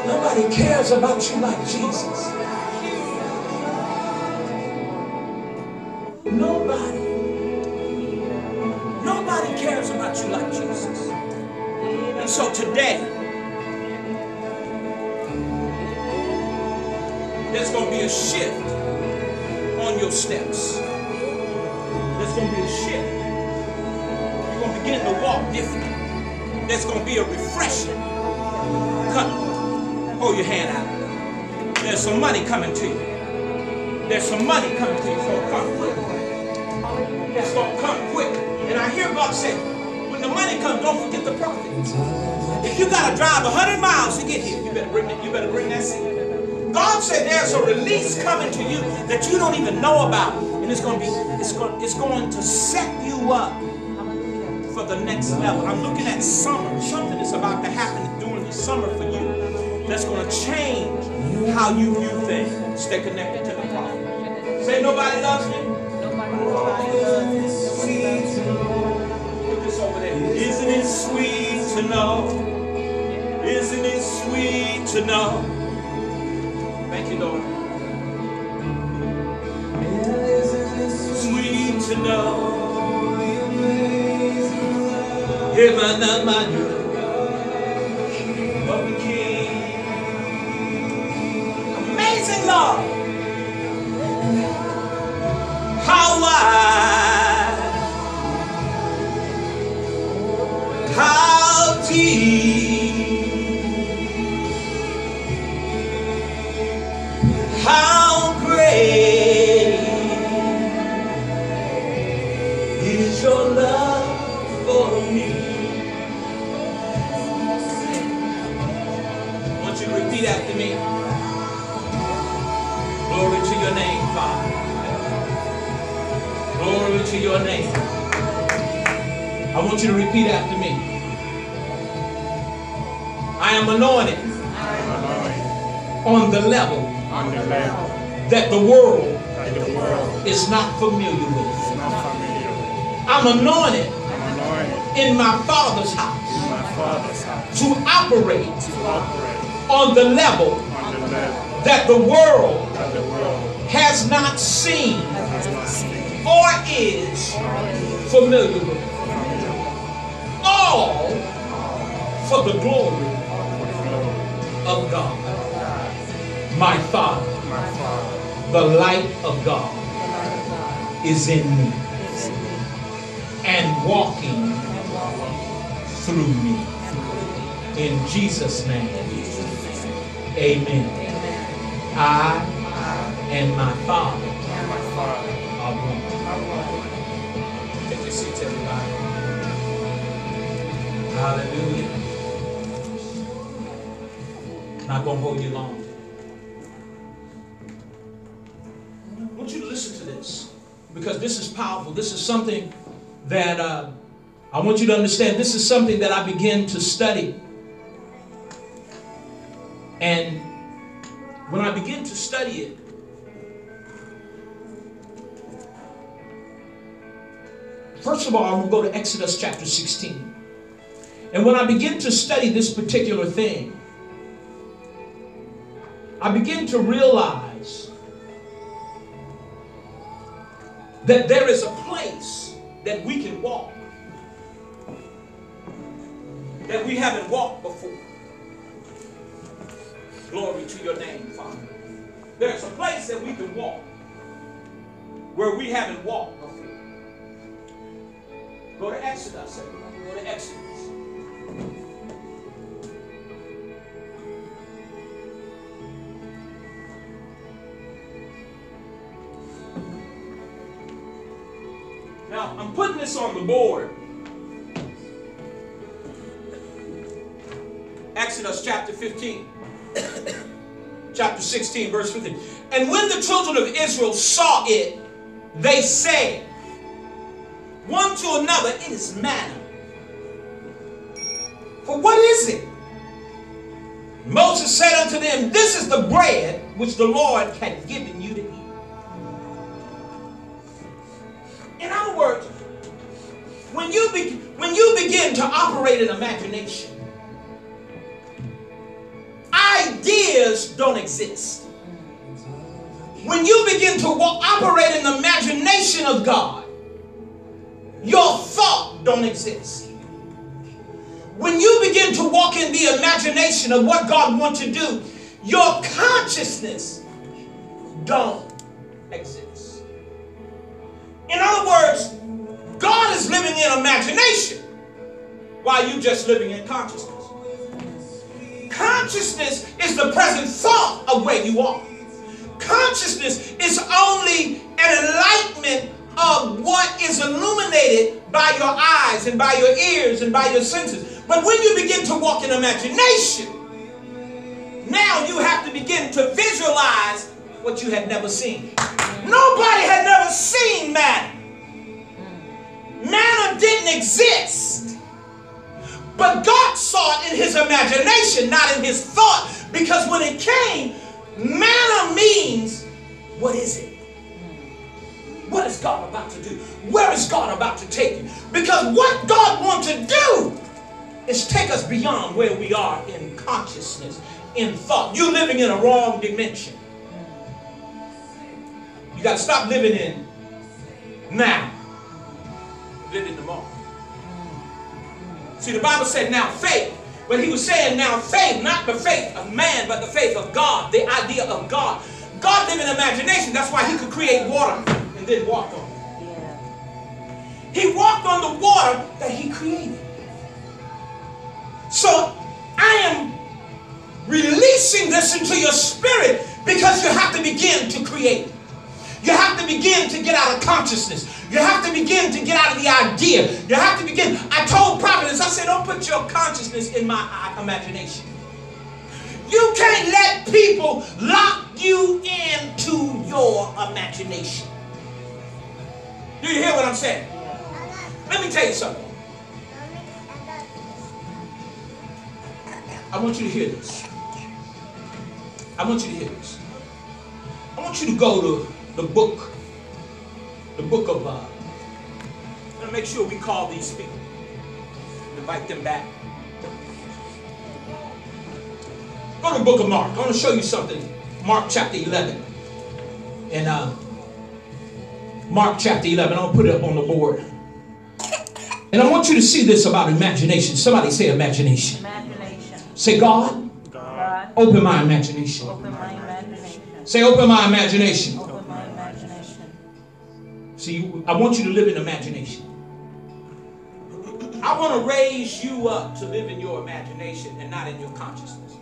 Nobody cares about you like Jesus. Nobody. Nobody cares about you like Jesus. And so today, there's going to be a shift on your steps. There's going to be a shift. You're going to begin to walk differently. There's going to be a refreshing. Come. Hold your hand out. There's some money coming to you. There's some money coming to you. To come quick. It's to come quick. And I hear God say, when the money comes, don't forget the prophet. If you got to drive 100 miles to get here, you better bring it. You better bring that seed. God said there's a release coming to you that you don't even know about. And it's to be, it's going, it's going to set you up for the next level. I'm looking at summer. Something is about to happen summer for you that's going to change how you view things. Stay connected to the prophet. Say nobody loves me. Put this over there. Isn't it sweet to know? Isn't it sweet to know? Thank you, Lord. Sweet to know. Heaven and my you to repeat after me. I am anointed on the level On the level that the world that the world is not familiar with. not familiar. I'm anointed I'm anointed in my Father's house my Father's house to operate to operate on the level on the level that the world that the world has not seen or is familiar with. All for the glory of God. My Father, my Father the light of God is in me and walking through me. In Jesus' name, amen. I and my Father Hallelujah. Not going to hold you long. I want you to listen to this because this is powerful. This is something that uh, I want you to understand. This is something that I begin to study. And when I begin to study it, First of all, I'm going to go to Exodus chapter 16. And when I begin to study this particular thing, I begin to realize that there is a place that we can walk that we haven't walked before. Glory to your name, Father. There's a place that we can walk where we haven't walked before. Go to Exodus, everybody. Go to Exodus. Now, I'm putting this on the board. Exodus chapter 15, [coughs] chapter 16, verse 15. And when the children of Israel saw it, they said, one to another, It is manna. What is it? Moses said unto them, This is the bread which the Lord had given you to eat. In other words, when you, be, when you begin to operate in imagination, ideas don't exist. When you begin to operate in the imagination of God, your thought don't exist. When you begin to walk in the imagination of what God wants to do, your consciousness don't exist. In other words, God is living in imagination while you just living in consciousness. Consciousness is the present thought of where you are. Consciousness is only an enlightenment of what is illuminated by your eyes and by your ears and by your senses. But when you begin to walk in imagination, now you have to begin to visualize what you had never seen. Nobody had never seen manna. Manna didn't exist. But God saw it in his imagination, not in his thought. Because when it came, manna means, what is it? What is God about to do? Where is God about to take you? Because what God wants to do is take us beyond where we are in consciousness, in thought. You're living in a wrong dimension. You got to stop living in now. Live in tomorrow. See, the Bible said now faith. But he was saying now faith, not the faith of man, but the faith of God, the idea of God. God lived in imagination. That's why he could create water and then walk on it. Yeah. He walked on the water that he created. So I am releasing this into your spirit because you have to begin to create. You have to begin to get out of consciousness. You have to begin to get out of the idea. You have to begin. I told Providence, I said, don't put your consciousness in my imagination. You can't let people lock you into your imagination. Do you hear what I'm saying? Let me tell you something. I want you to hear this. I want you to hear this. I want you to go to the book, the book of, uh, I'm to make sure we call these people, invite them back. Go to the book of Mark. I want to show you something. Mark chapter 11. And uh, Mark chapter 11, I'll put it up on the board. And I want you to see this about imagination. Somebody say imagination. Imagination. Say God. God. Open my imagination. Open my imagination. Say open my imagination. Open my imagination. See, I want you to live in imagination. I want to raise you up to live in your imagination and not in your consciousness.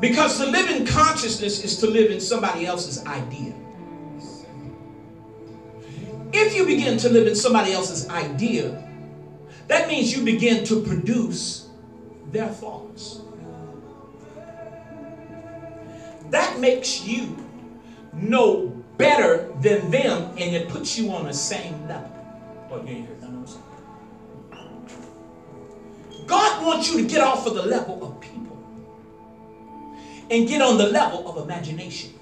Because to live in consciousness is to live in somebody else's idea. If you begin to live in somebody else's idea, that means you begin to produce their thoughts. That makes you know better than them and it puts you on the same level. Oh, God wants you to get off of the level of people and get on the level of imagination.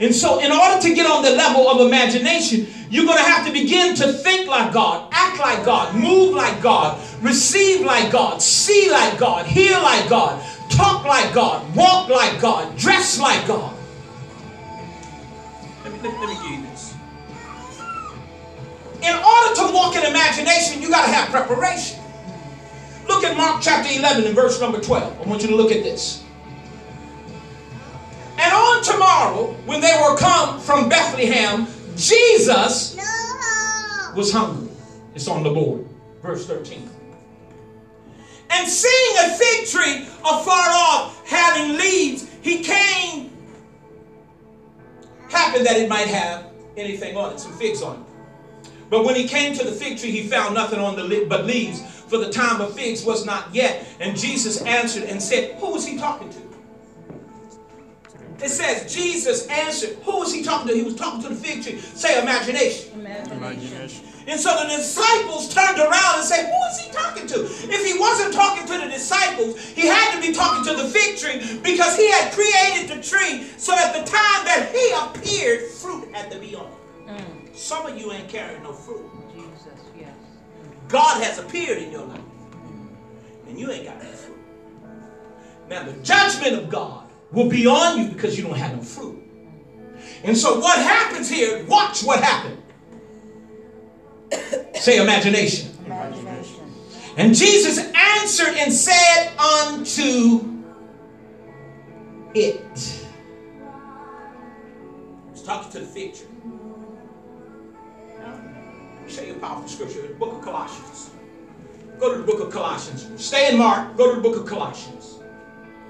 And so, in order to get on the level of imagination, you're going to have to begin to think like God, act like God, move like God, receive like God, see like God, hear like God, talk like God, walk like God, dress like God. Let me let, let me give you this. In order to walk in imagination, you got to have preparation. Look at Mark chapter 11 and verse number 12. I want you to look at this. And on tomorrow, when they were come from Bethlehem, Jesus no. was hungry. It's on the board. Verse 13. And seeing a fig tree afar off having leaves, he came, happened that it might have anything on it, some figs on it. But when he came to the fig tree, he found nothing on the lip but leaves, for the time of figs was not yet. And Jesus answered and said, Who was he talking to? It says Jesus answered. Who was he talking to? He was talking to the fig tree. Say imagination. Imagination. And so the disciples turned around and said, Who is he talking to? If he wasn't talking to the disciples, he had to be talking to the fig tree because he had created the tree so at the time that he appeared, fruit had to be on it. Mm. Some of you ain't carrying no fruit. Jesus, yes. God has appeared in your life, and you ain't got no fruit. Now, the judgment of God will be on you because you don't have no fruit. And so, what happens here, watch what happened. [coughs] Say imagination. Imagination. And Jesus answered and said unto it. He's talking to the tree. Show you a powerful scripture. The book of Colossians. Go to the book of Colossians. Stay in Mark. Go to the book of Colossians.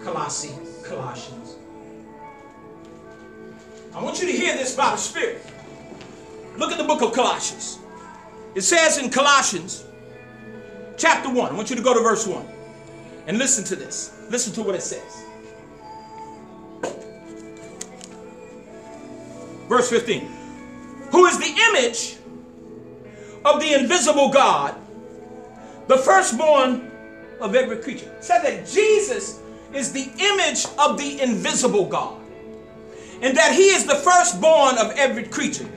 Colossi, Colossians. I want you to hear this by the Spirit. Look at the book of Colossians. It says in Colossians chapter 1, I want you to go to verse 1 and listen to this. Listen to what it says. Verse 15. Who is the image of the invisible God, the firstborn of every creature. Said that Jesus is the image of the invisible God, and that he is the firstborn of every creature.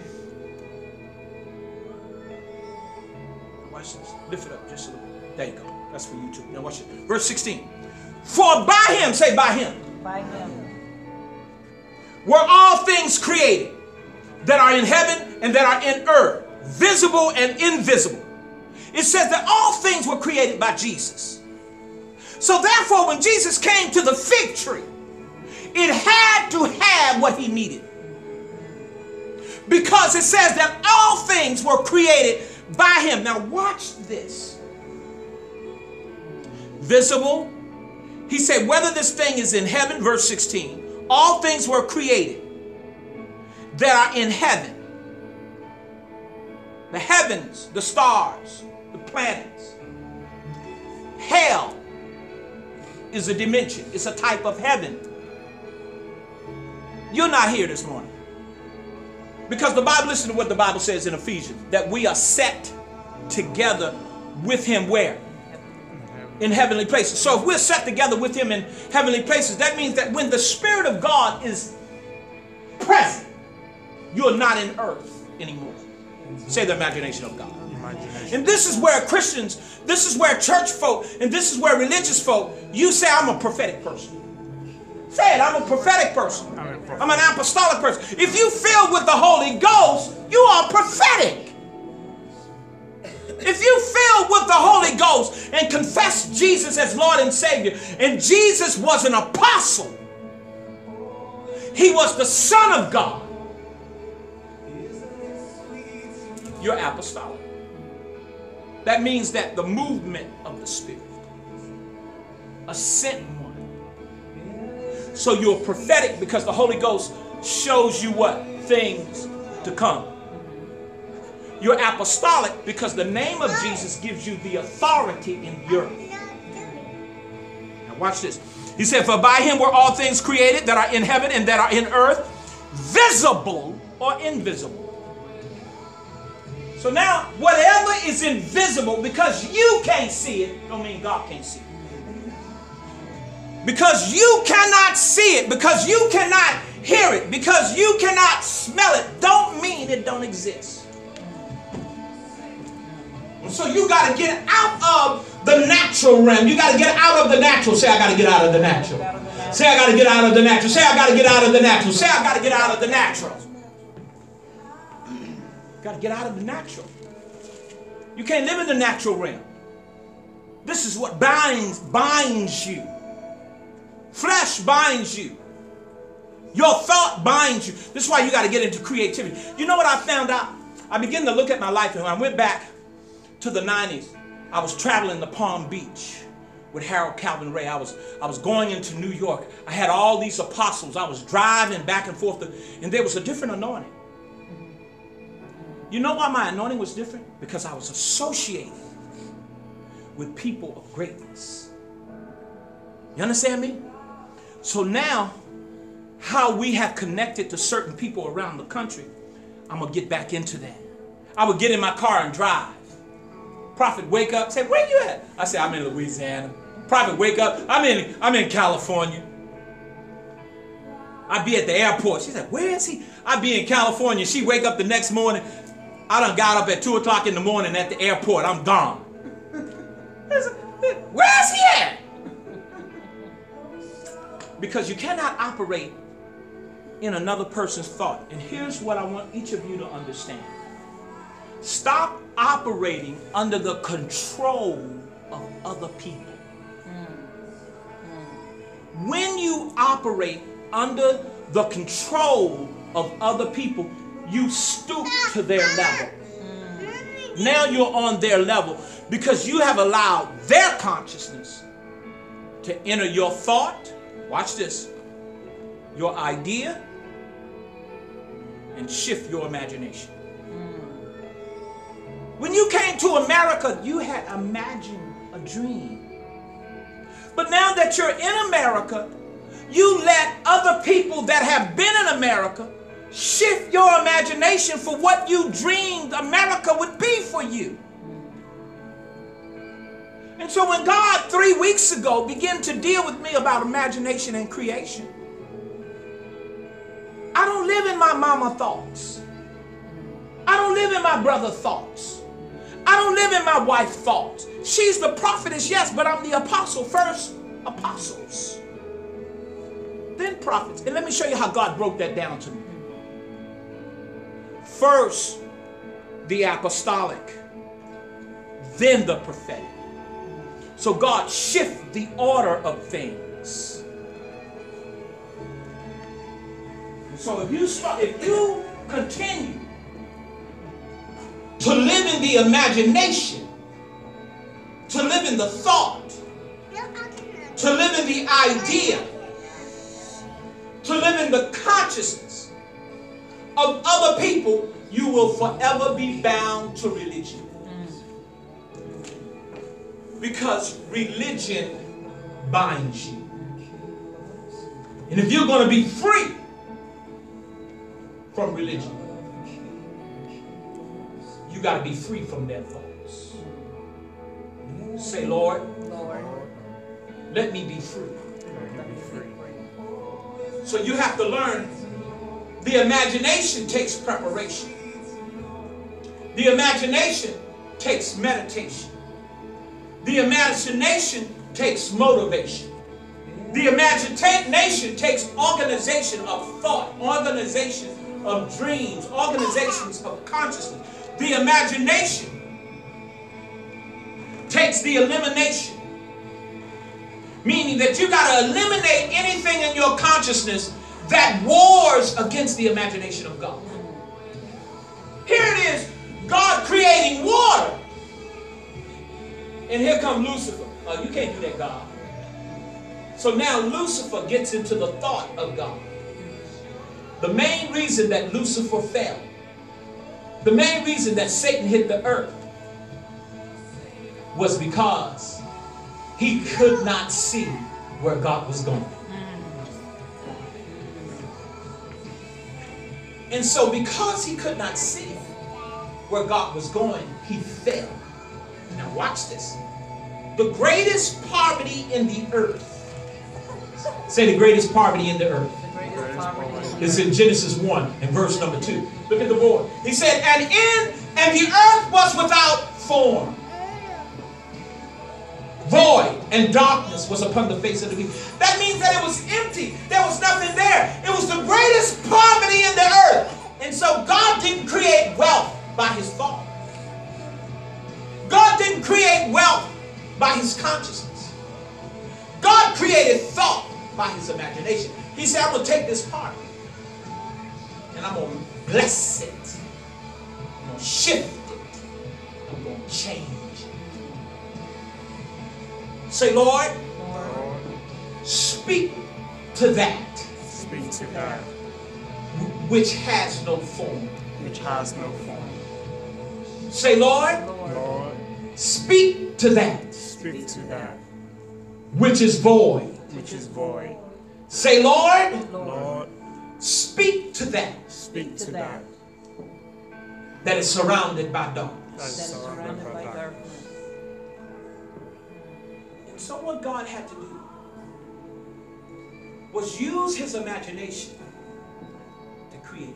Watch this. Lift it up just a little. There you go. That's for you too. Now watch it. Verse 16. For by him, say by him. By him. Were all things created that are in heaven and that are in earth, visible and invisible. It says that all things were created by Jesus. So therefore, when Jesus came to the fig tree, it had to have what he needed. Because it says that all things were created by him. Now watch this. Visible. He said, whether this thing is in heaven, verse 16, all things were created that are in heaven. The heavens, the stars, the planets. Hell is a dimension, it's a type of heaven. You're not here this morning. Because the Bible, listen to what the Bible says in Ephesians that we are set together with Him where? In heavenly places. So if we're set together with Him in heavenly places, that means that when the Spirit of God is present, you're not in earth anymore. Say the imagination of God. And this is where Christians, this is where church folk, and this is where religious folk, you say, I'm a prophetic person. Say it, I'm a prophetic person. I'm an apostolic person. If you filled with the Holy Ghost, you are prophetic. If you filled with the Holy Ghost and confess Jesus as Lord and Savior, and Jesus was an apostle, he was the Son of God. You're apostolic. That means that the movement of the Spirit, a sent one. So you're prophetic because the Holy Ghost shows you what? Things to come. You're apostolic because the name of Jesus gives you the authority in the earth. Now watch this. He said, For by him were all things created that are in heaven and that are in earth, visible or invisible. So now, whatever is invisible, because you can't see it, don't mean God can't see it. Because you cannot see it, because you cannot hear it, because you cannot smell it, don't mean it don't exist. So you got to get out of the natural realm. You got to get out of the natural. Say, I got to get out of the natural. Say, I got to get out of the natural. Say, I got to get out of the natural. Say, I got to get out of the natural. Got to get out of the natural. You can't live in the natural realm. This is what binds binds you. Flesh binds you. Your thought binds you. This is why you got to get into creativity. You know what I found out? I began to look at my life, and when I went back to the 90s, I was traveling to Palm Beach with Harold Calvin Ray. I was I was going into New York. I had all these apostles. I was driving back and forth, to, and there was a different anointing. You know why my anointing was different? Because I was associated with people of greatness. You understand me? So now, how we have connected to certain people around the country, I'm gonna get back into that. I would get in my car and drive. Prophet wake up, say, where you at? I say, I'm in Louisiana. Prophet wake up, I'm in, I'm in California. I'd be at the airport. She said, where is he? I'd be in California. She wake up the next morning. I done got up at 2 o'clock in the morning at the airport. I'm gone. [laughs] Where's he at? Because you cannot operate in another person's thought. And here's what I want each of you to understand. Stop operating under the control of other people. When you operate under the control of other people, you stoop to their level. Now you're on their level because you have allowed their consciousness to enter your thought. Watch this. Your idea and shift your imagination. When you came to America, you had imagined a dream. But now that you're in America, you let other people that have been in America shift your imagination for what you dreamed America would be for you. And so when God three weeks ago began to deal with me about imagination and creation, I don't live in my mama thoughts. I don't live in my brother thoughts. I don't live in my wife thoughts. She's the prophetess, yes, but I'm the apostle first. Apostles. Then prophets. And let me show you how God broke that down to me. First, the apostolic, then the prophetic. So God shift the order of things. So if you start, if you continue to live in the imagination, to live in the thought, to live in the idea, to live in the consciousness of other people, you will forever be bound to religion. Because religion binds you. And if you're going to be free from religion, you got to be free from their thoughts. Say, Lord, Lord, let me be free. So you have to learn the imagination takes preparation. The imagination takes meditation. The imagination takes motivation. The imagination takes organization of thought, organization of dreams, organizations of consciousness. The imagination takes the elimination. Meaning that you got to eliminate anything in your consciousness that wars against the imagination of God. Here it is God creating water. And here come Lucifer. Oh, you can't do that, God. So now Lucifer gets into the thought of God. The main reason that Lucifer fell, the main reason that Satan hit the earth was because he could not see where God was going. And so, because he could not see where God was going, he fell. Now, watch this. The greatest poverty in the earth. Say the greatest poverty in the earth. the. It's in Genesis 1 and verse number 2. Look at the board. He said, And in and the earth was without form. Void and darkness was upon the face of the deep. That means that it was empty. There was nothing there. It was the greatest poverty in the earth. And so God didn't create wealth by his thought. God didn't create wealth by his consciousness. God created thought by his imagination. He said, I'm going to take this part and I'm going to bless it. I'm going to shift it. I'm going to change. Say, Lord, Lord, speak to that speak to that which has no form. which has no form. Say, Lord, Lord, speak to that speak to that which is void. which is void. Say, Lord, Lord, speak to that speak to that that is surrounded by darkness. That is surrounded surrounded by so, what God had to do was use his imagination to create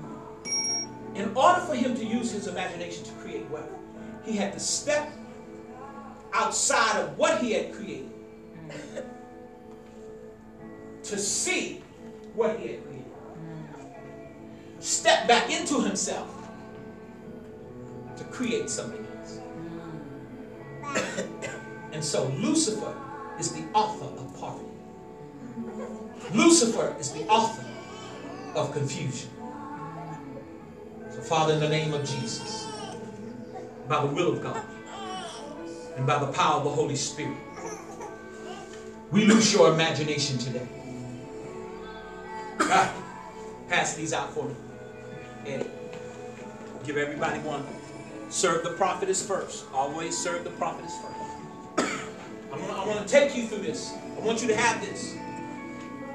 wealth. In order for him to use his imagination to create wealth, he had to step outside of what he had created mm. to see what he had created. Step back into himself to create something else. Mm. [coughs] And so Lucifer is the author of poverty. Lucifer is the author of confusion. So, Father, in the name of Jesus, by the will of God, and by the power of the Holy Spirit, we lose your imagination today. Ah, pass these out for me. Give everybody one. Serve the prophetess first. Always serve the prophetess first. I'm gonna, I want to take you through this. I want you to have this.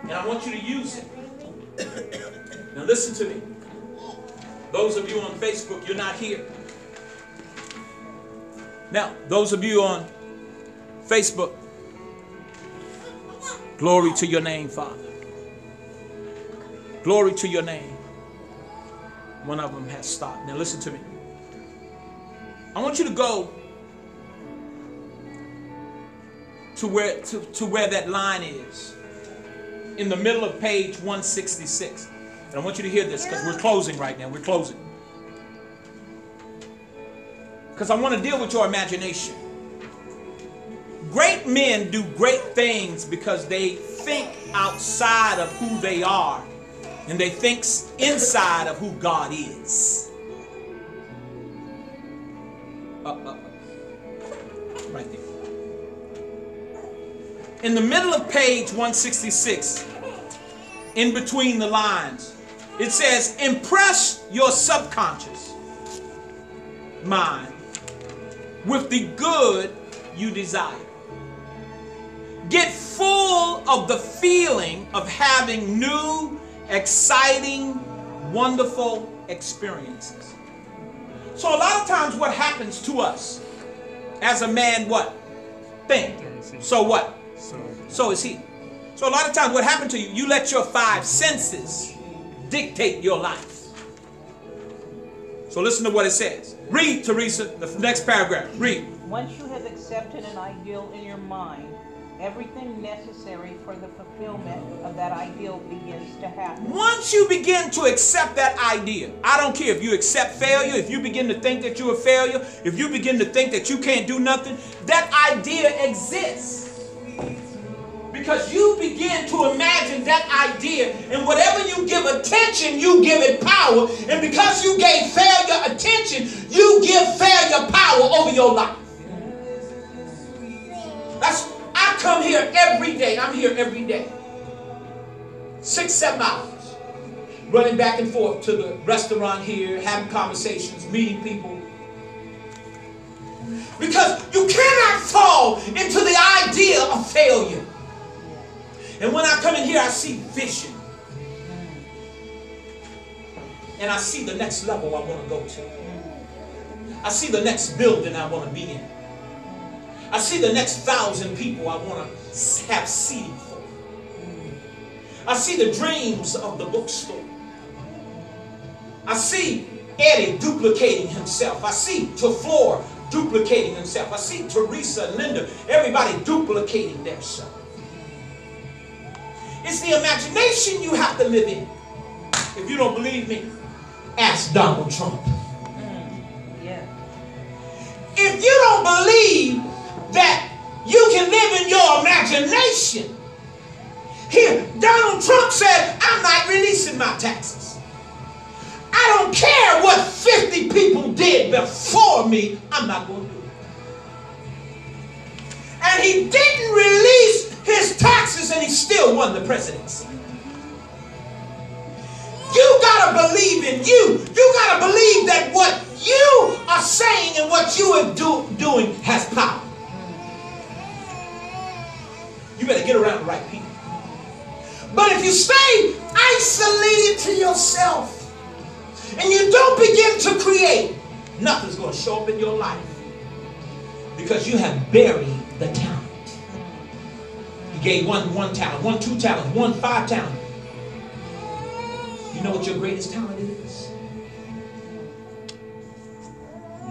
And I want you to use it. Now listen to me. Those of you on Facebook, you're not here. Now, those of you on Facebook, glory to your name, Father. Glory to your name. One of them has stopped. Now listen to me. I want you to go to where to, to where that line is. In the middle of page 166 and i want you to hear this because we're closing right now. We're closing. Because i want to deal with your imagination. Great men do great things because they think outside of who they are and they think inside of who god is. Uh, uh, uh. right there in the middle of page 166, in between the lines, it says, Impress your subconscious mind with the good you desire. Get full of the feeling of having new, exciting, wonderful experiences. So, a lot of times, what happens to us as a man, what? Think. So, what? So, is he. So a lot of times what happened to you, you let your five senses dictate your life. So listen to what it says. Read, Teresa, the next paragraph. Read. Once you have accepted an ideal in your mind, everything necessary for the fulfillment of that ideal begins to happen. Once you begin to accept that idea, I don't care if you accept failure, if you begin to think that you're a failure, if you begin to think that you can't do nothing, that idea exists. Because you begin to imagine that idea, and whatever you give attention, you give it power. And because you gave failure attention, you give failure power over your life. That's I come here every day. I'm here every day. Six, seven hours. Running back and forth to the restaurant here, having conversations, meeting people. Because you cannot fall into the idea of failure. And when I come in here, I see vision. And I see the next level I want to go to. I see the next building I want to be in. I see the next thousand people I want to have seating for. I see the dreams of the bookstore. I see Eddie duplicating himself. I see Taflor duplicating himself. I see Teresa and Linda, everybody duplicating themselves. It's the imagination you have to live in. If you don't believe me, ask Donald Trump. Mm, if you don't believe that you can live in your imagination, here, Donald Trump said, I'm not releasing my taxes. I don't care what 50 people did before me, I'm not going to do it. And he didn't release his taxes and he still won the presidency. You got to believe in you. You got to believe that what you are saying and what you are do, doing has power. You better get around the right people. But if you stay isolated to yourself and you don't begin to create, nothing's going to show up in your life because you have buried the talent. He gave one one talent, one two talents, one five talent. You know what your greatest talent is?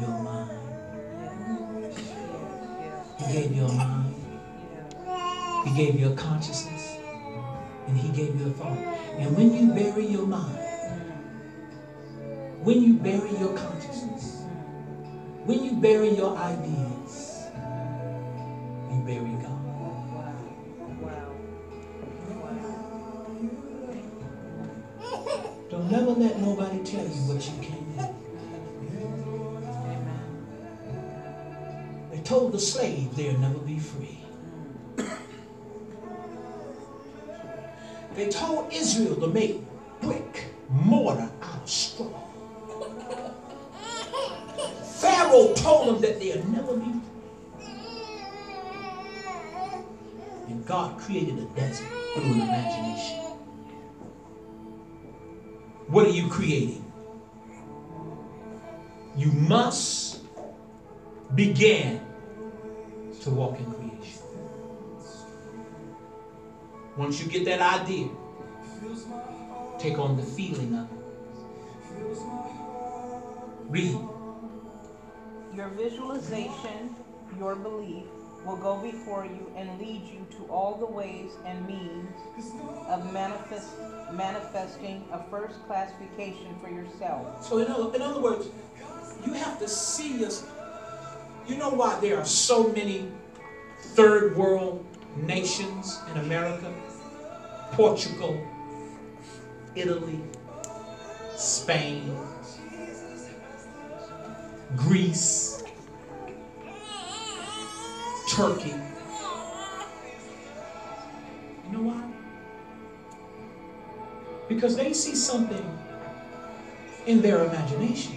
Your mind. He gave you a mind. He gave you a consciousness. And he gave you a thought. And when you bury your mind, when you bury your consciousness, when you bury your ideas, you bury Don't never let nobody tell you what you can't do. They told the slave they'll never be free. They told Israel to make brick mortar out of straw. Pharaoh told them that they'll never be free. And God created a desert through an imagination. What are you creating? You must begin to walk in creation. Once you get that idea, take on the feeling of it. Read. Your visualization, your belief, will go before you and lead you to all the ways and means of manifest, manifesting a first classification for yourself. So, in other, in other words, you have to see us. You know why there are so many third world nations in America? Portugal, Italy, Spain, Greece, Turkey. You know why? Because they see something in their imagination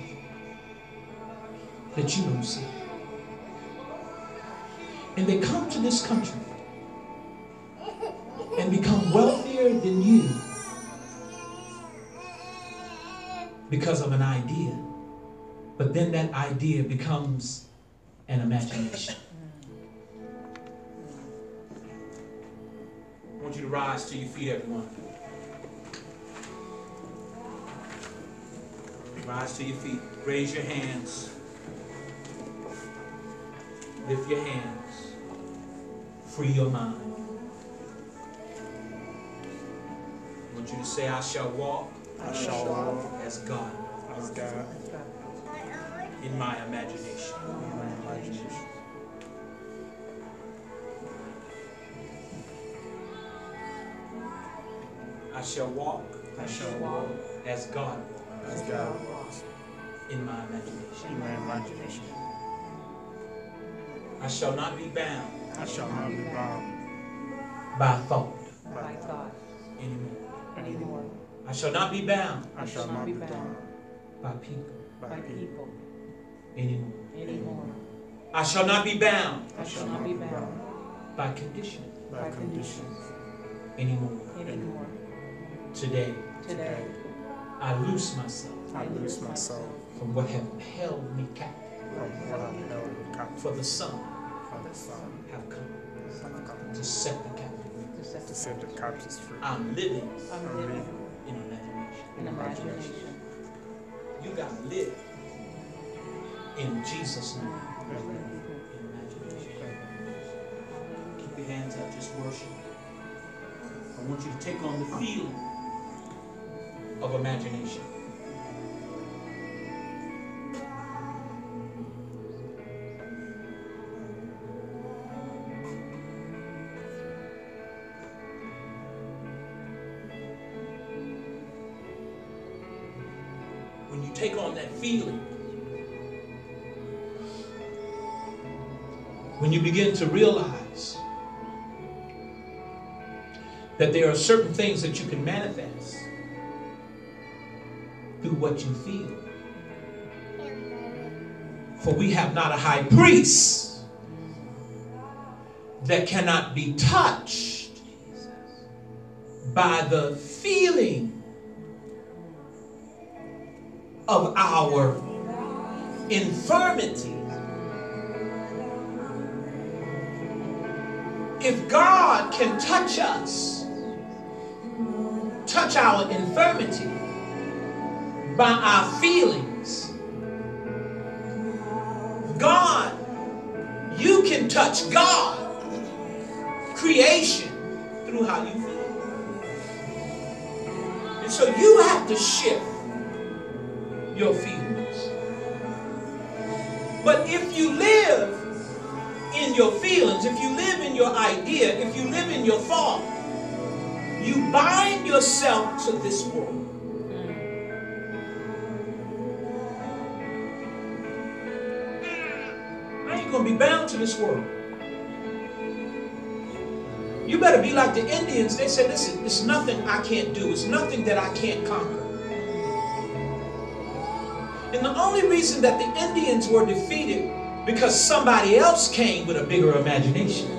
that you don't see. And they come to this country and become wealthier than you because of an idea. But then that idea becomes an imagination. Want you to rise to your feet, everyone. Rise to your feet. Raise your hands. Lift your hands. Free your mind. I want you to say, I shall walk I shall walk as God as God in my imagination. in my imagination. I shall walk I shall walk as God as God in my imagination. in my imagination. I shall not be bound I shall not be bound by thought By thought anymore. anymore. I shall not be bound I shall not be bound by people by By people people anymore. anymore. I shall not be bound I shall not be bound by condition by conditions anymore. anymore. Today, Today, I loose myself I loose myself from what have held me captive. from what I held captive For the Son for the Son have come have come to set the captive. to set the captives free. I'm living I'm living in imagination. in imagination. You gotta live in Jesus' name. Amen. In imagination. Keep your hands up, just worship. I want you to take on the feeling of imagination. When you take on that feeling, when you begin to realize that there are certain things that you can manifest what you feel. For we have not a high priest that cannot be touched by the feeling of our infirmity. If God can touch us, touch our infirmity by our feelings, God, you can touch God, creation, through how you feel. And so you have to shift your feelings. But if you live in your feelings, if you live in your idea, if you live in your thought, you bind yourself to this world. Ain't gonna be bound to this world. You better be like the Indians. They said, listen, it's nothing I can't do. It's nothing that I can't conquer. And the only reason that the Indians were defeated because somebody else came with a bigger imagination.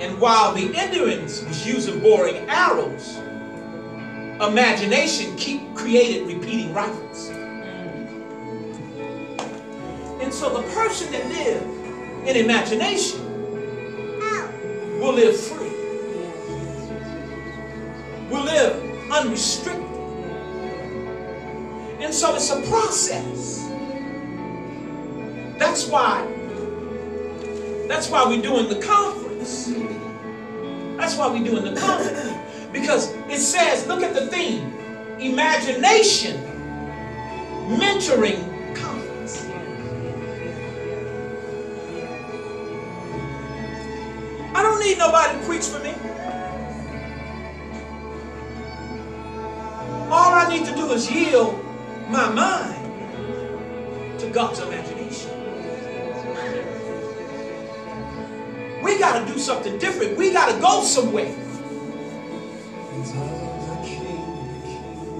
And while the Indians was using boring arrows, imagination keep created repeating rifles. So the person that lives in imagination will live free. Will live unrestricted. And so it's a process. That's why that's why we're doing the conference. That's why we're doing the conference. Because it says, look at the theme. Imagination mentoring need nobody to preach for me. All I need to do is yield my mind to God's imagination. We got to do something different. We got to go somewhere.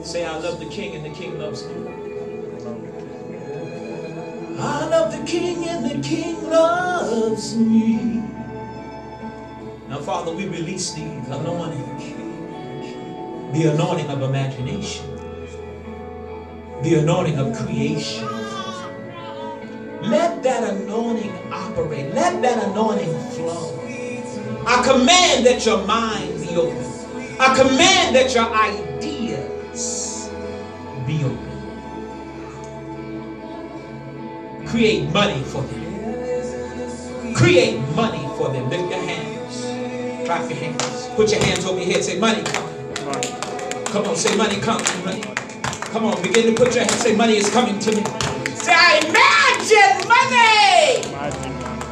Say, I love the king and the king loves me. I love the king and the king loves me. Now, Father, we release the anointing, the anointing of imagination, the anointing of creation. Let that anointing operate. Let that anointing flow. I command that your mind be open. I command that your ideas be open. Create money for them. Create money for them. Lift your hands. Clap your hands. Put your hands over your head. Say, money coming. Come on, say, money coming to me. Come on, begin to put your hands. Say, money is coming to me. Say, I imagine money. Imagine money.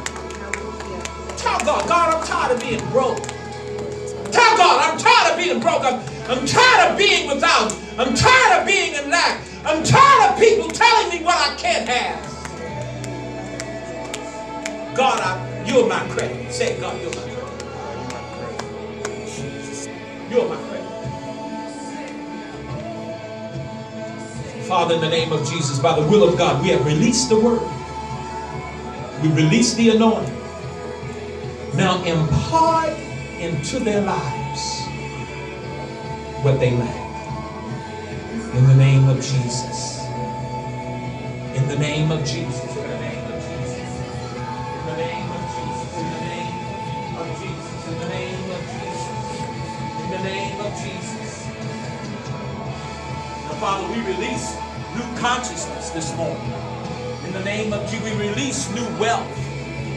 Tell God, God, I'm tired of being broke. Tell God, I'm tired of being broke. I'm, I'm tired of being without. I'm tired of being in lack. I'm tired of people telling me what I can't have. God, I, you're my credit. Say, God, you're my credit. You're my credit. Father, in the name of Jesus, by the will of God, we have released the word. We release the anointing. Now impart into their lives what they lack. In the name of Jesus. In the name of Jesus. Father, we release new consciousness this morning. In the name of Jesus, we release new wealth.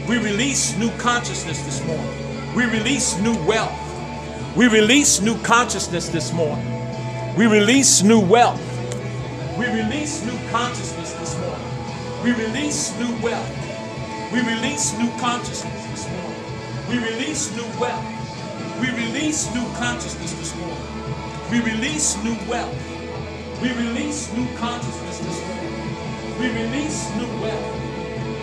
We release new consciousness this morning. We release new wealth. We release new consciousness this morning. We release new wealth. We release new consciousness this morning. We release new wealth. We release new consciousness this morning. We release new wealth. We release new consciousness this morning. We release new wealth. We release new consciousness this morning. We release new wealth.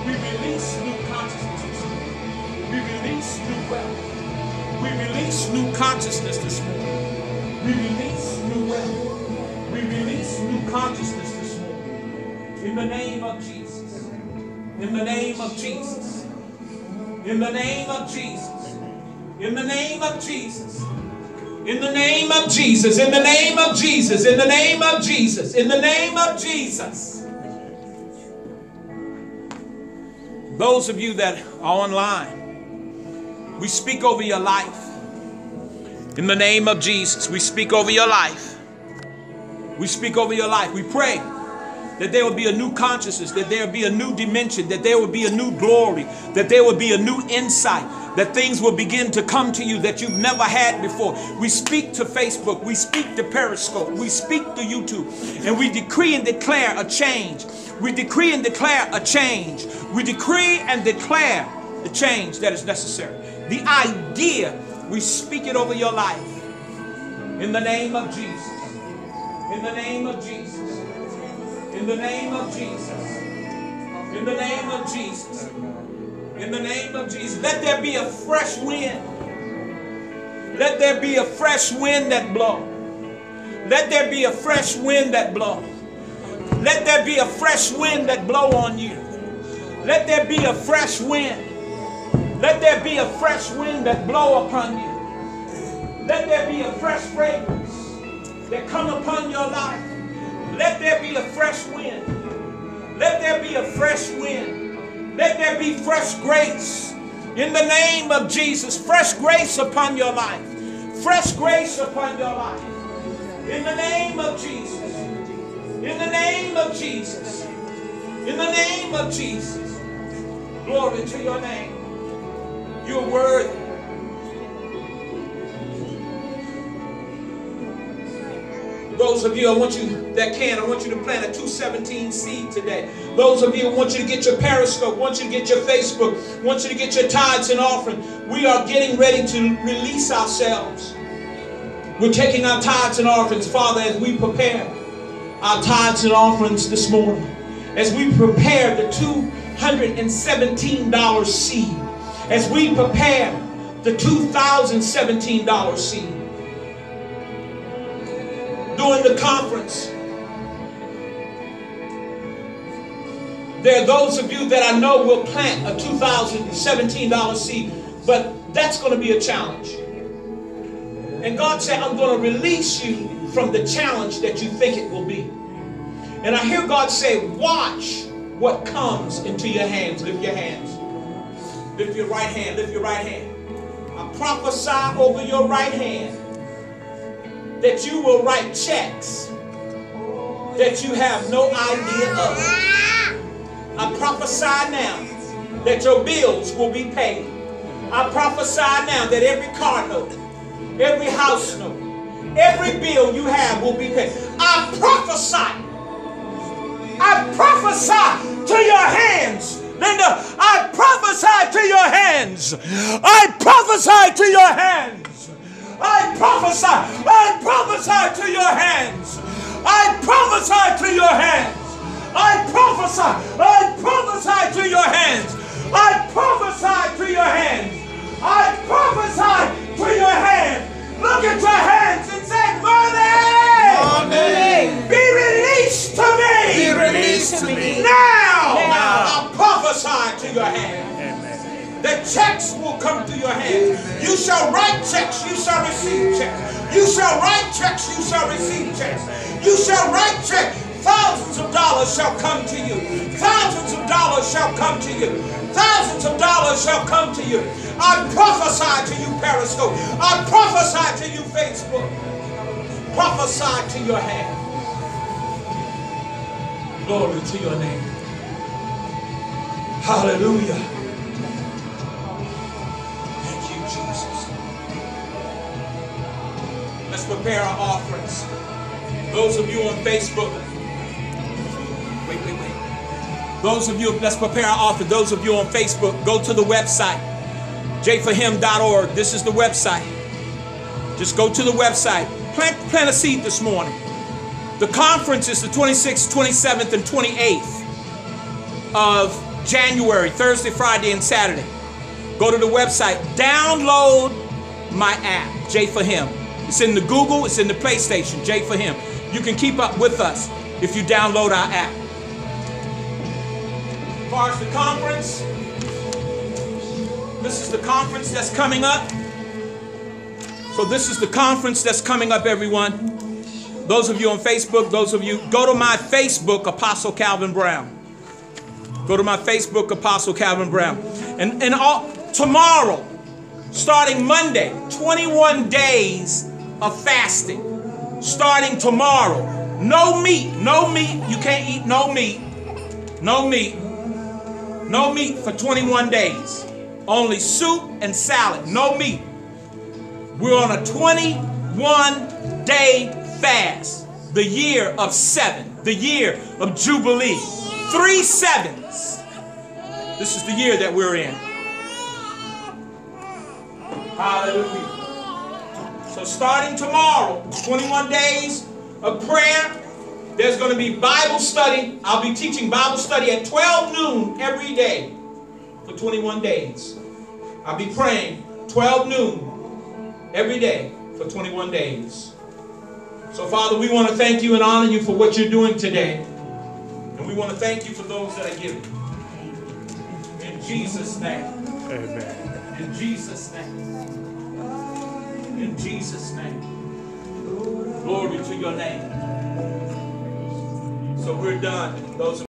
We release new consciousness this morning. We release new wealth. We release new consciousness this morning. We release new wealth. We release new consciousness this morning. In the name of Jesus. In the name of Jesus. In the name of Jesus. In the name of Jesus. In the name of Jesus. In the name of Jesus. In the name of Jesus. In the name of Jesus. Those of you that are online, we speak over your life. In the name of Jesus, we speak over your life. We speak over your life. We pray that there will be a new consciousness, that there will be a new dimension, that there will be a new glory, that there will be a new insight, that things will begin to come to you that you've never had before. We speak to Facebook, we speak to Periscope, we speak to YouTube, and we decree and declare a change. We decree and declare a change. We decree and declare the change that is necessary. The idea, we speak it over your life. In the name of Jesus. In the name of Jesus. In the name of Jesus. In the name of Jesus. In the name of Jesus. Let there be a fresh wind. Let there be a fresh wind that blow. Let there be a fresh wind that blow. Let there be a fresh wind that blow on you. Let there be a fresh wind. Let there be a fresh wind that blow upon you. Let there be a fresh fragrance that come upon your life. Let there be a fresh wind. Let there be a fresh wind. Let there be fresh grace. In the name of Jesus, fresh grace upon your life. Fresh grace upon your life. In the name of Jesus. In the name of Jesus. In the name of Jesus. Glory to your name. You're worthy. Those of you, I want you that can, I want you to plant a 217 seed today. Those of you, I want you to get your Periscope, I want you to get your Facebook, I want you to get your tithes and offering. We are getting ready to release ourselves. We're taking our tithes and offerings, Father, as we prepare our tithes and offerings this morning, as we prepare the $217 seed, as we prepare the $2,017 seed during the conference. There are those of you that I know will plant a $2,017 seed, but that's going to be a challenge. And God said, I'm going to release you from the challenge that you think it will be. And I hear God say, watch what comes into your hands. Lift your hands. Lift your right hand. Lift your right hand. I prophesy over your right hand that you will write checks that you have no idea of. I prophesy now that your bills will be paid. I prophesy now that every car note, every house note, every bill you have will be paid. I prophesy. I prophesy to your hands. Linda, I prophesy to your hands. I prophesy to your hands. I prophesy. I prophesy to your hands. I prophesy to your hands. I prophesy. I prophesy to your hands. I prophesy to your hands. I prophesy shall come to you. I prophesy to you, Periscope. I prophesy to you, Facebook. Prophesy to your hand. Glory to your name. Hallelujah. Thank you, Jesus. Let's prepare our offerings. Those of you on Facebook. Those of you, let's prepare our offering. Those of you on Facebook, go to the website, jforhim.org. This is the website. Just go to the website. Plant, plant a seed this morning. The conference is the 26th, 27th, and 28th of January, Thursday, Friday, and Saturday. Go to the website, download my app, J for Him. It's in the Google, it's in the PlayStation, J for Him. You can keep up with us if you download our app. Far as the conference, this is the conference that's coming up. So, this is the conference that's coming up, everyone. Those of you on Facebook, those of you, go to my Facebook, Apostle Calvin Brown. Go to my Facebook, Apostle Calvin Brown. And, and all, tomorrow, starting Monday, 21 days of fasting. Starting tomorrow. No meat, no meat. You can't eat no meat. No meat. No meat for 21 days. Only soup and salad. No meat. We're on a 21 day fast. The year of seven. The year of Jubilee. Three sevens. This is the year that we're in. Hallelujah. So starting tomorrow, 21 days of prayer. There's going to be Bible study. I'll be teaching Bible study at 12 noon every day for 21 days. I'll be praying 12 noon every day for 21 days. So, Father, we want to thank you and honor you for what you're doing today. And we want to thank you for those that are giving. In Jesus' name. Amen. In Jesus' name. In Jesus' name. Glory to your name. So we're done. Those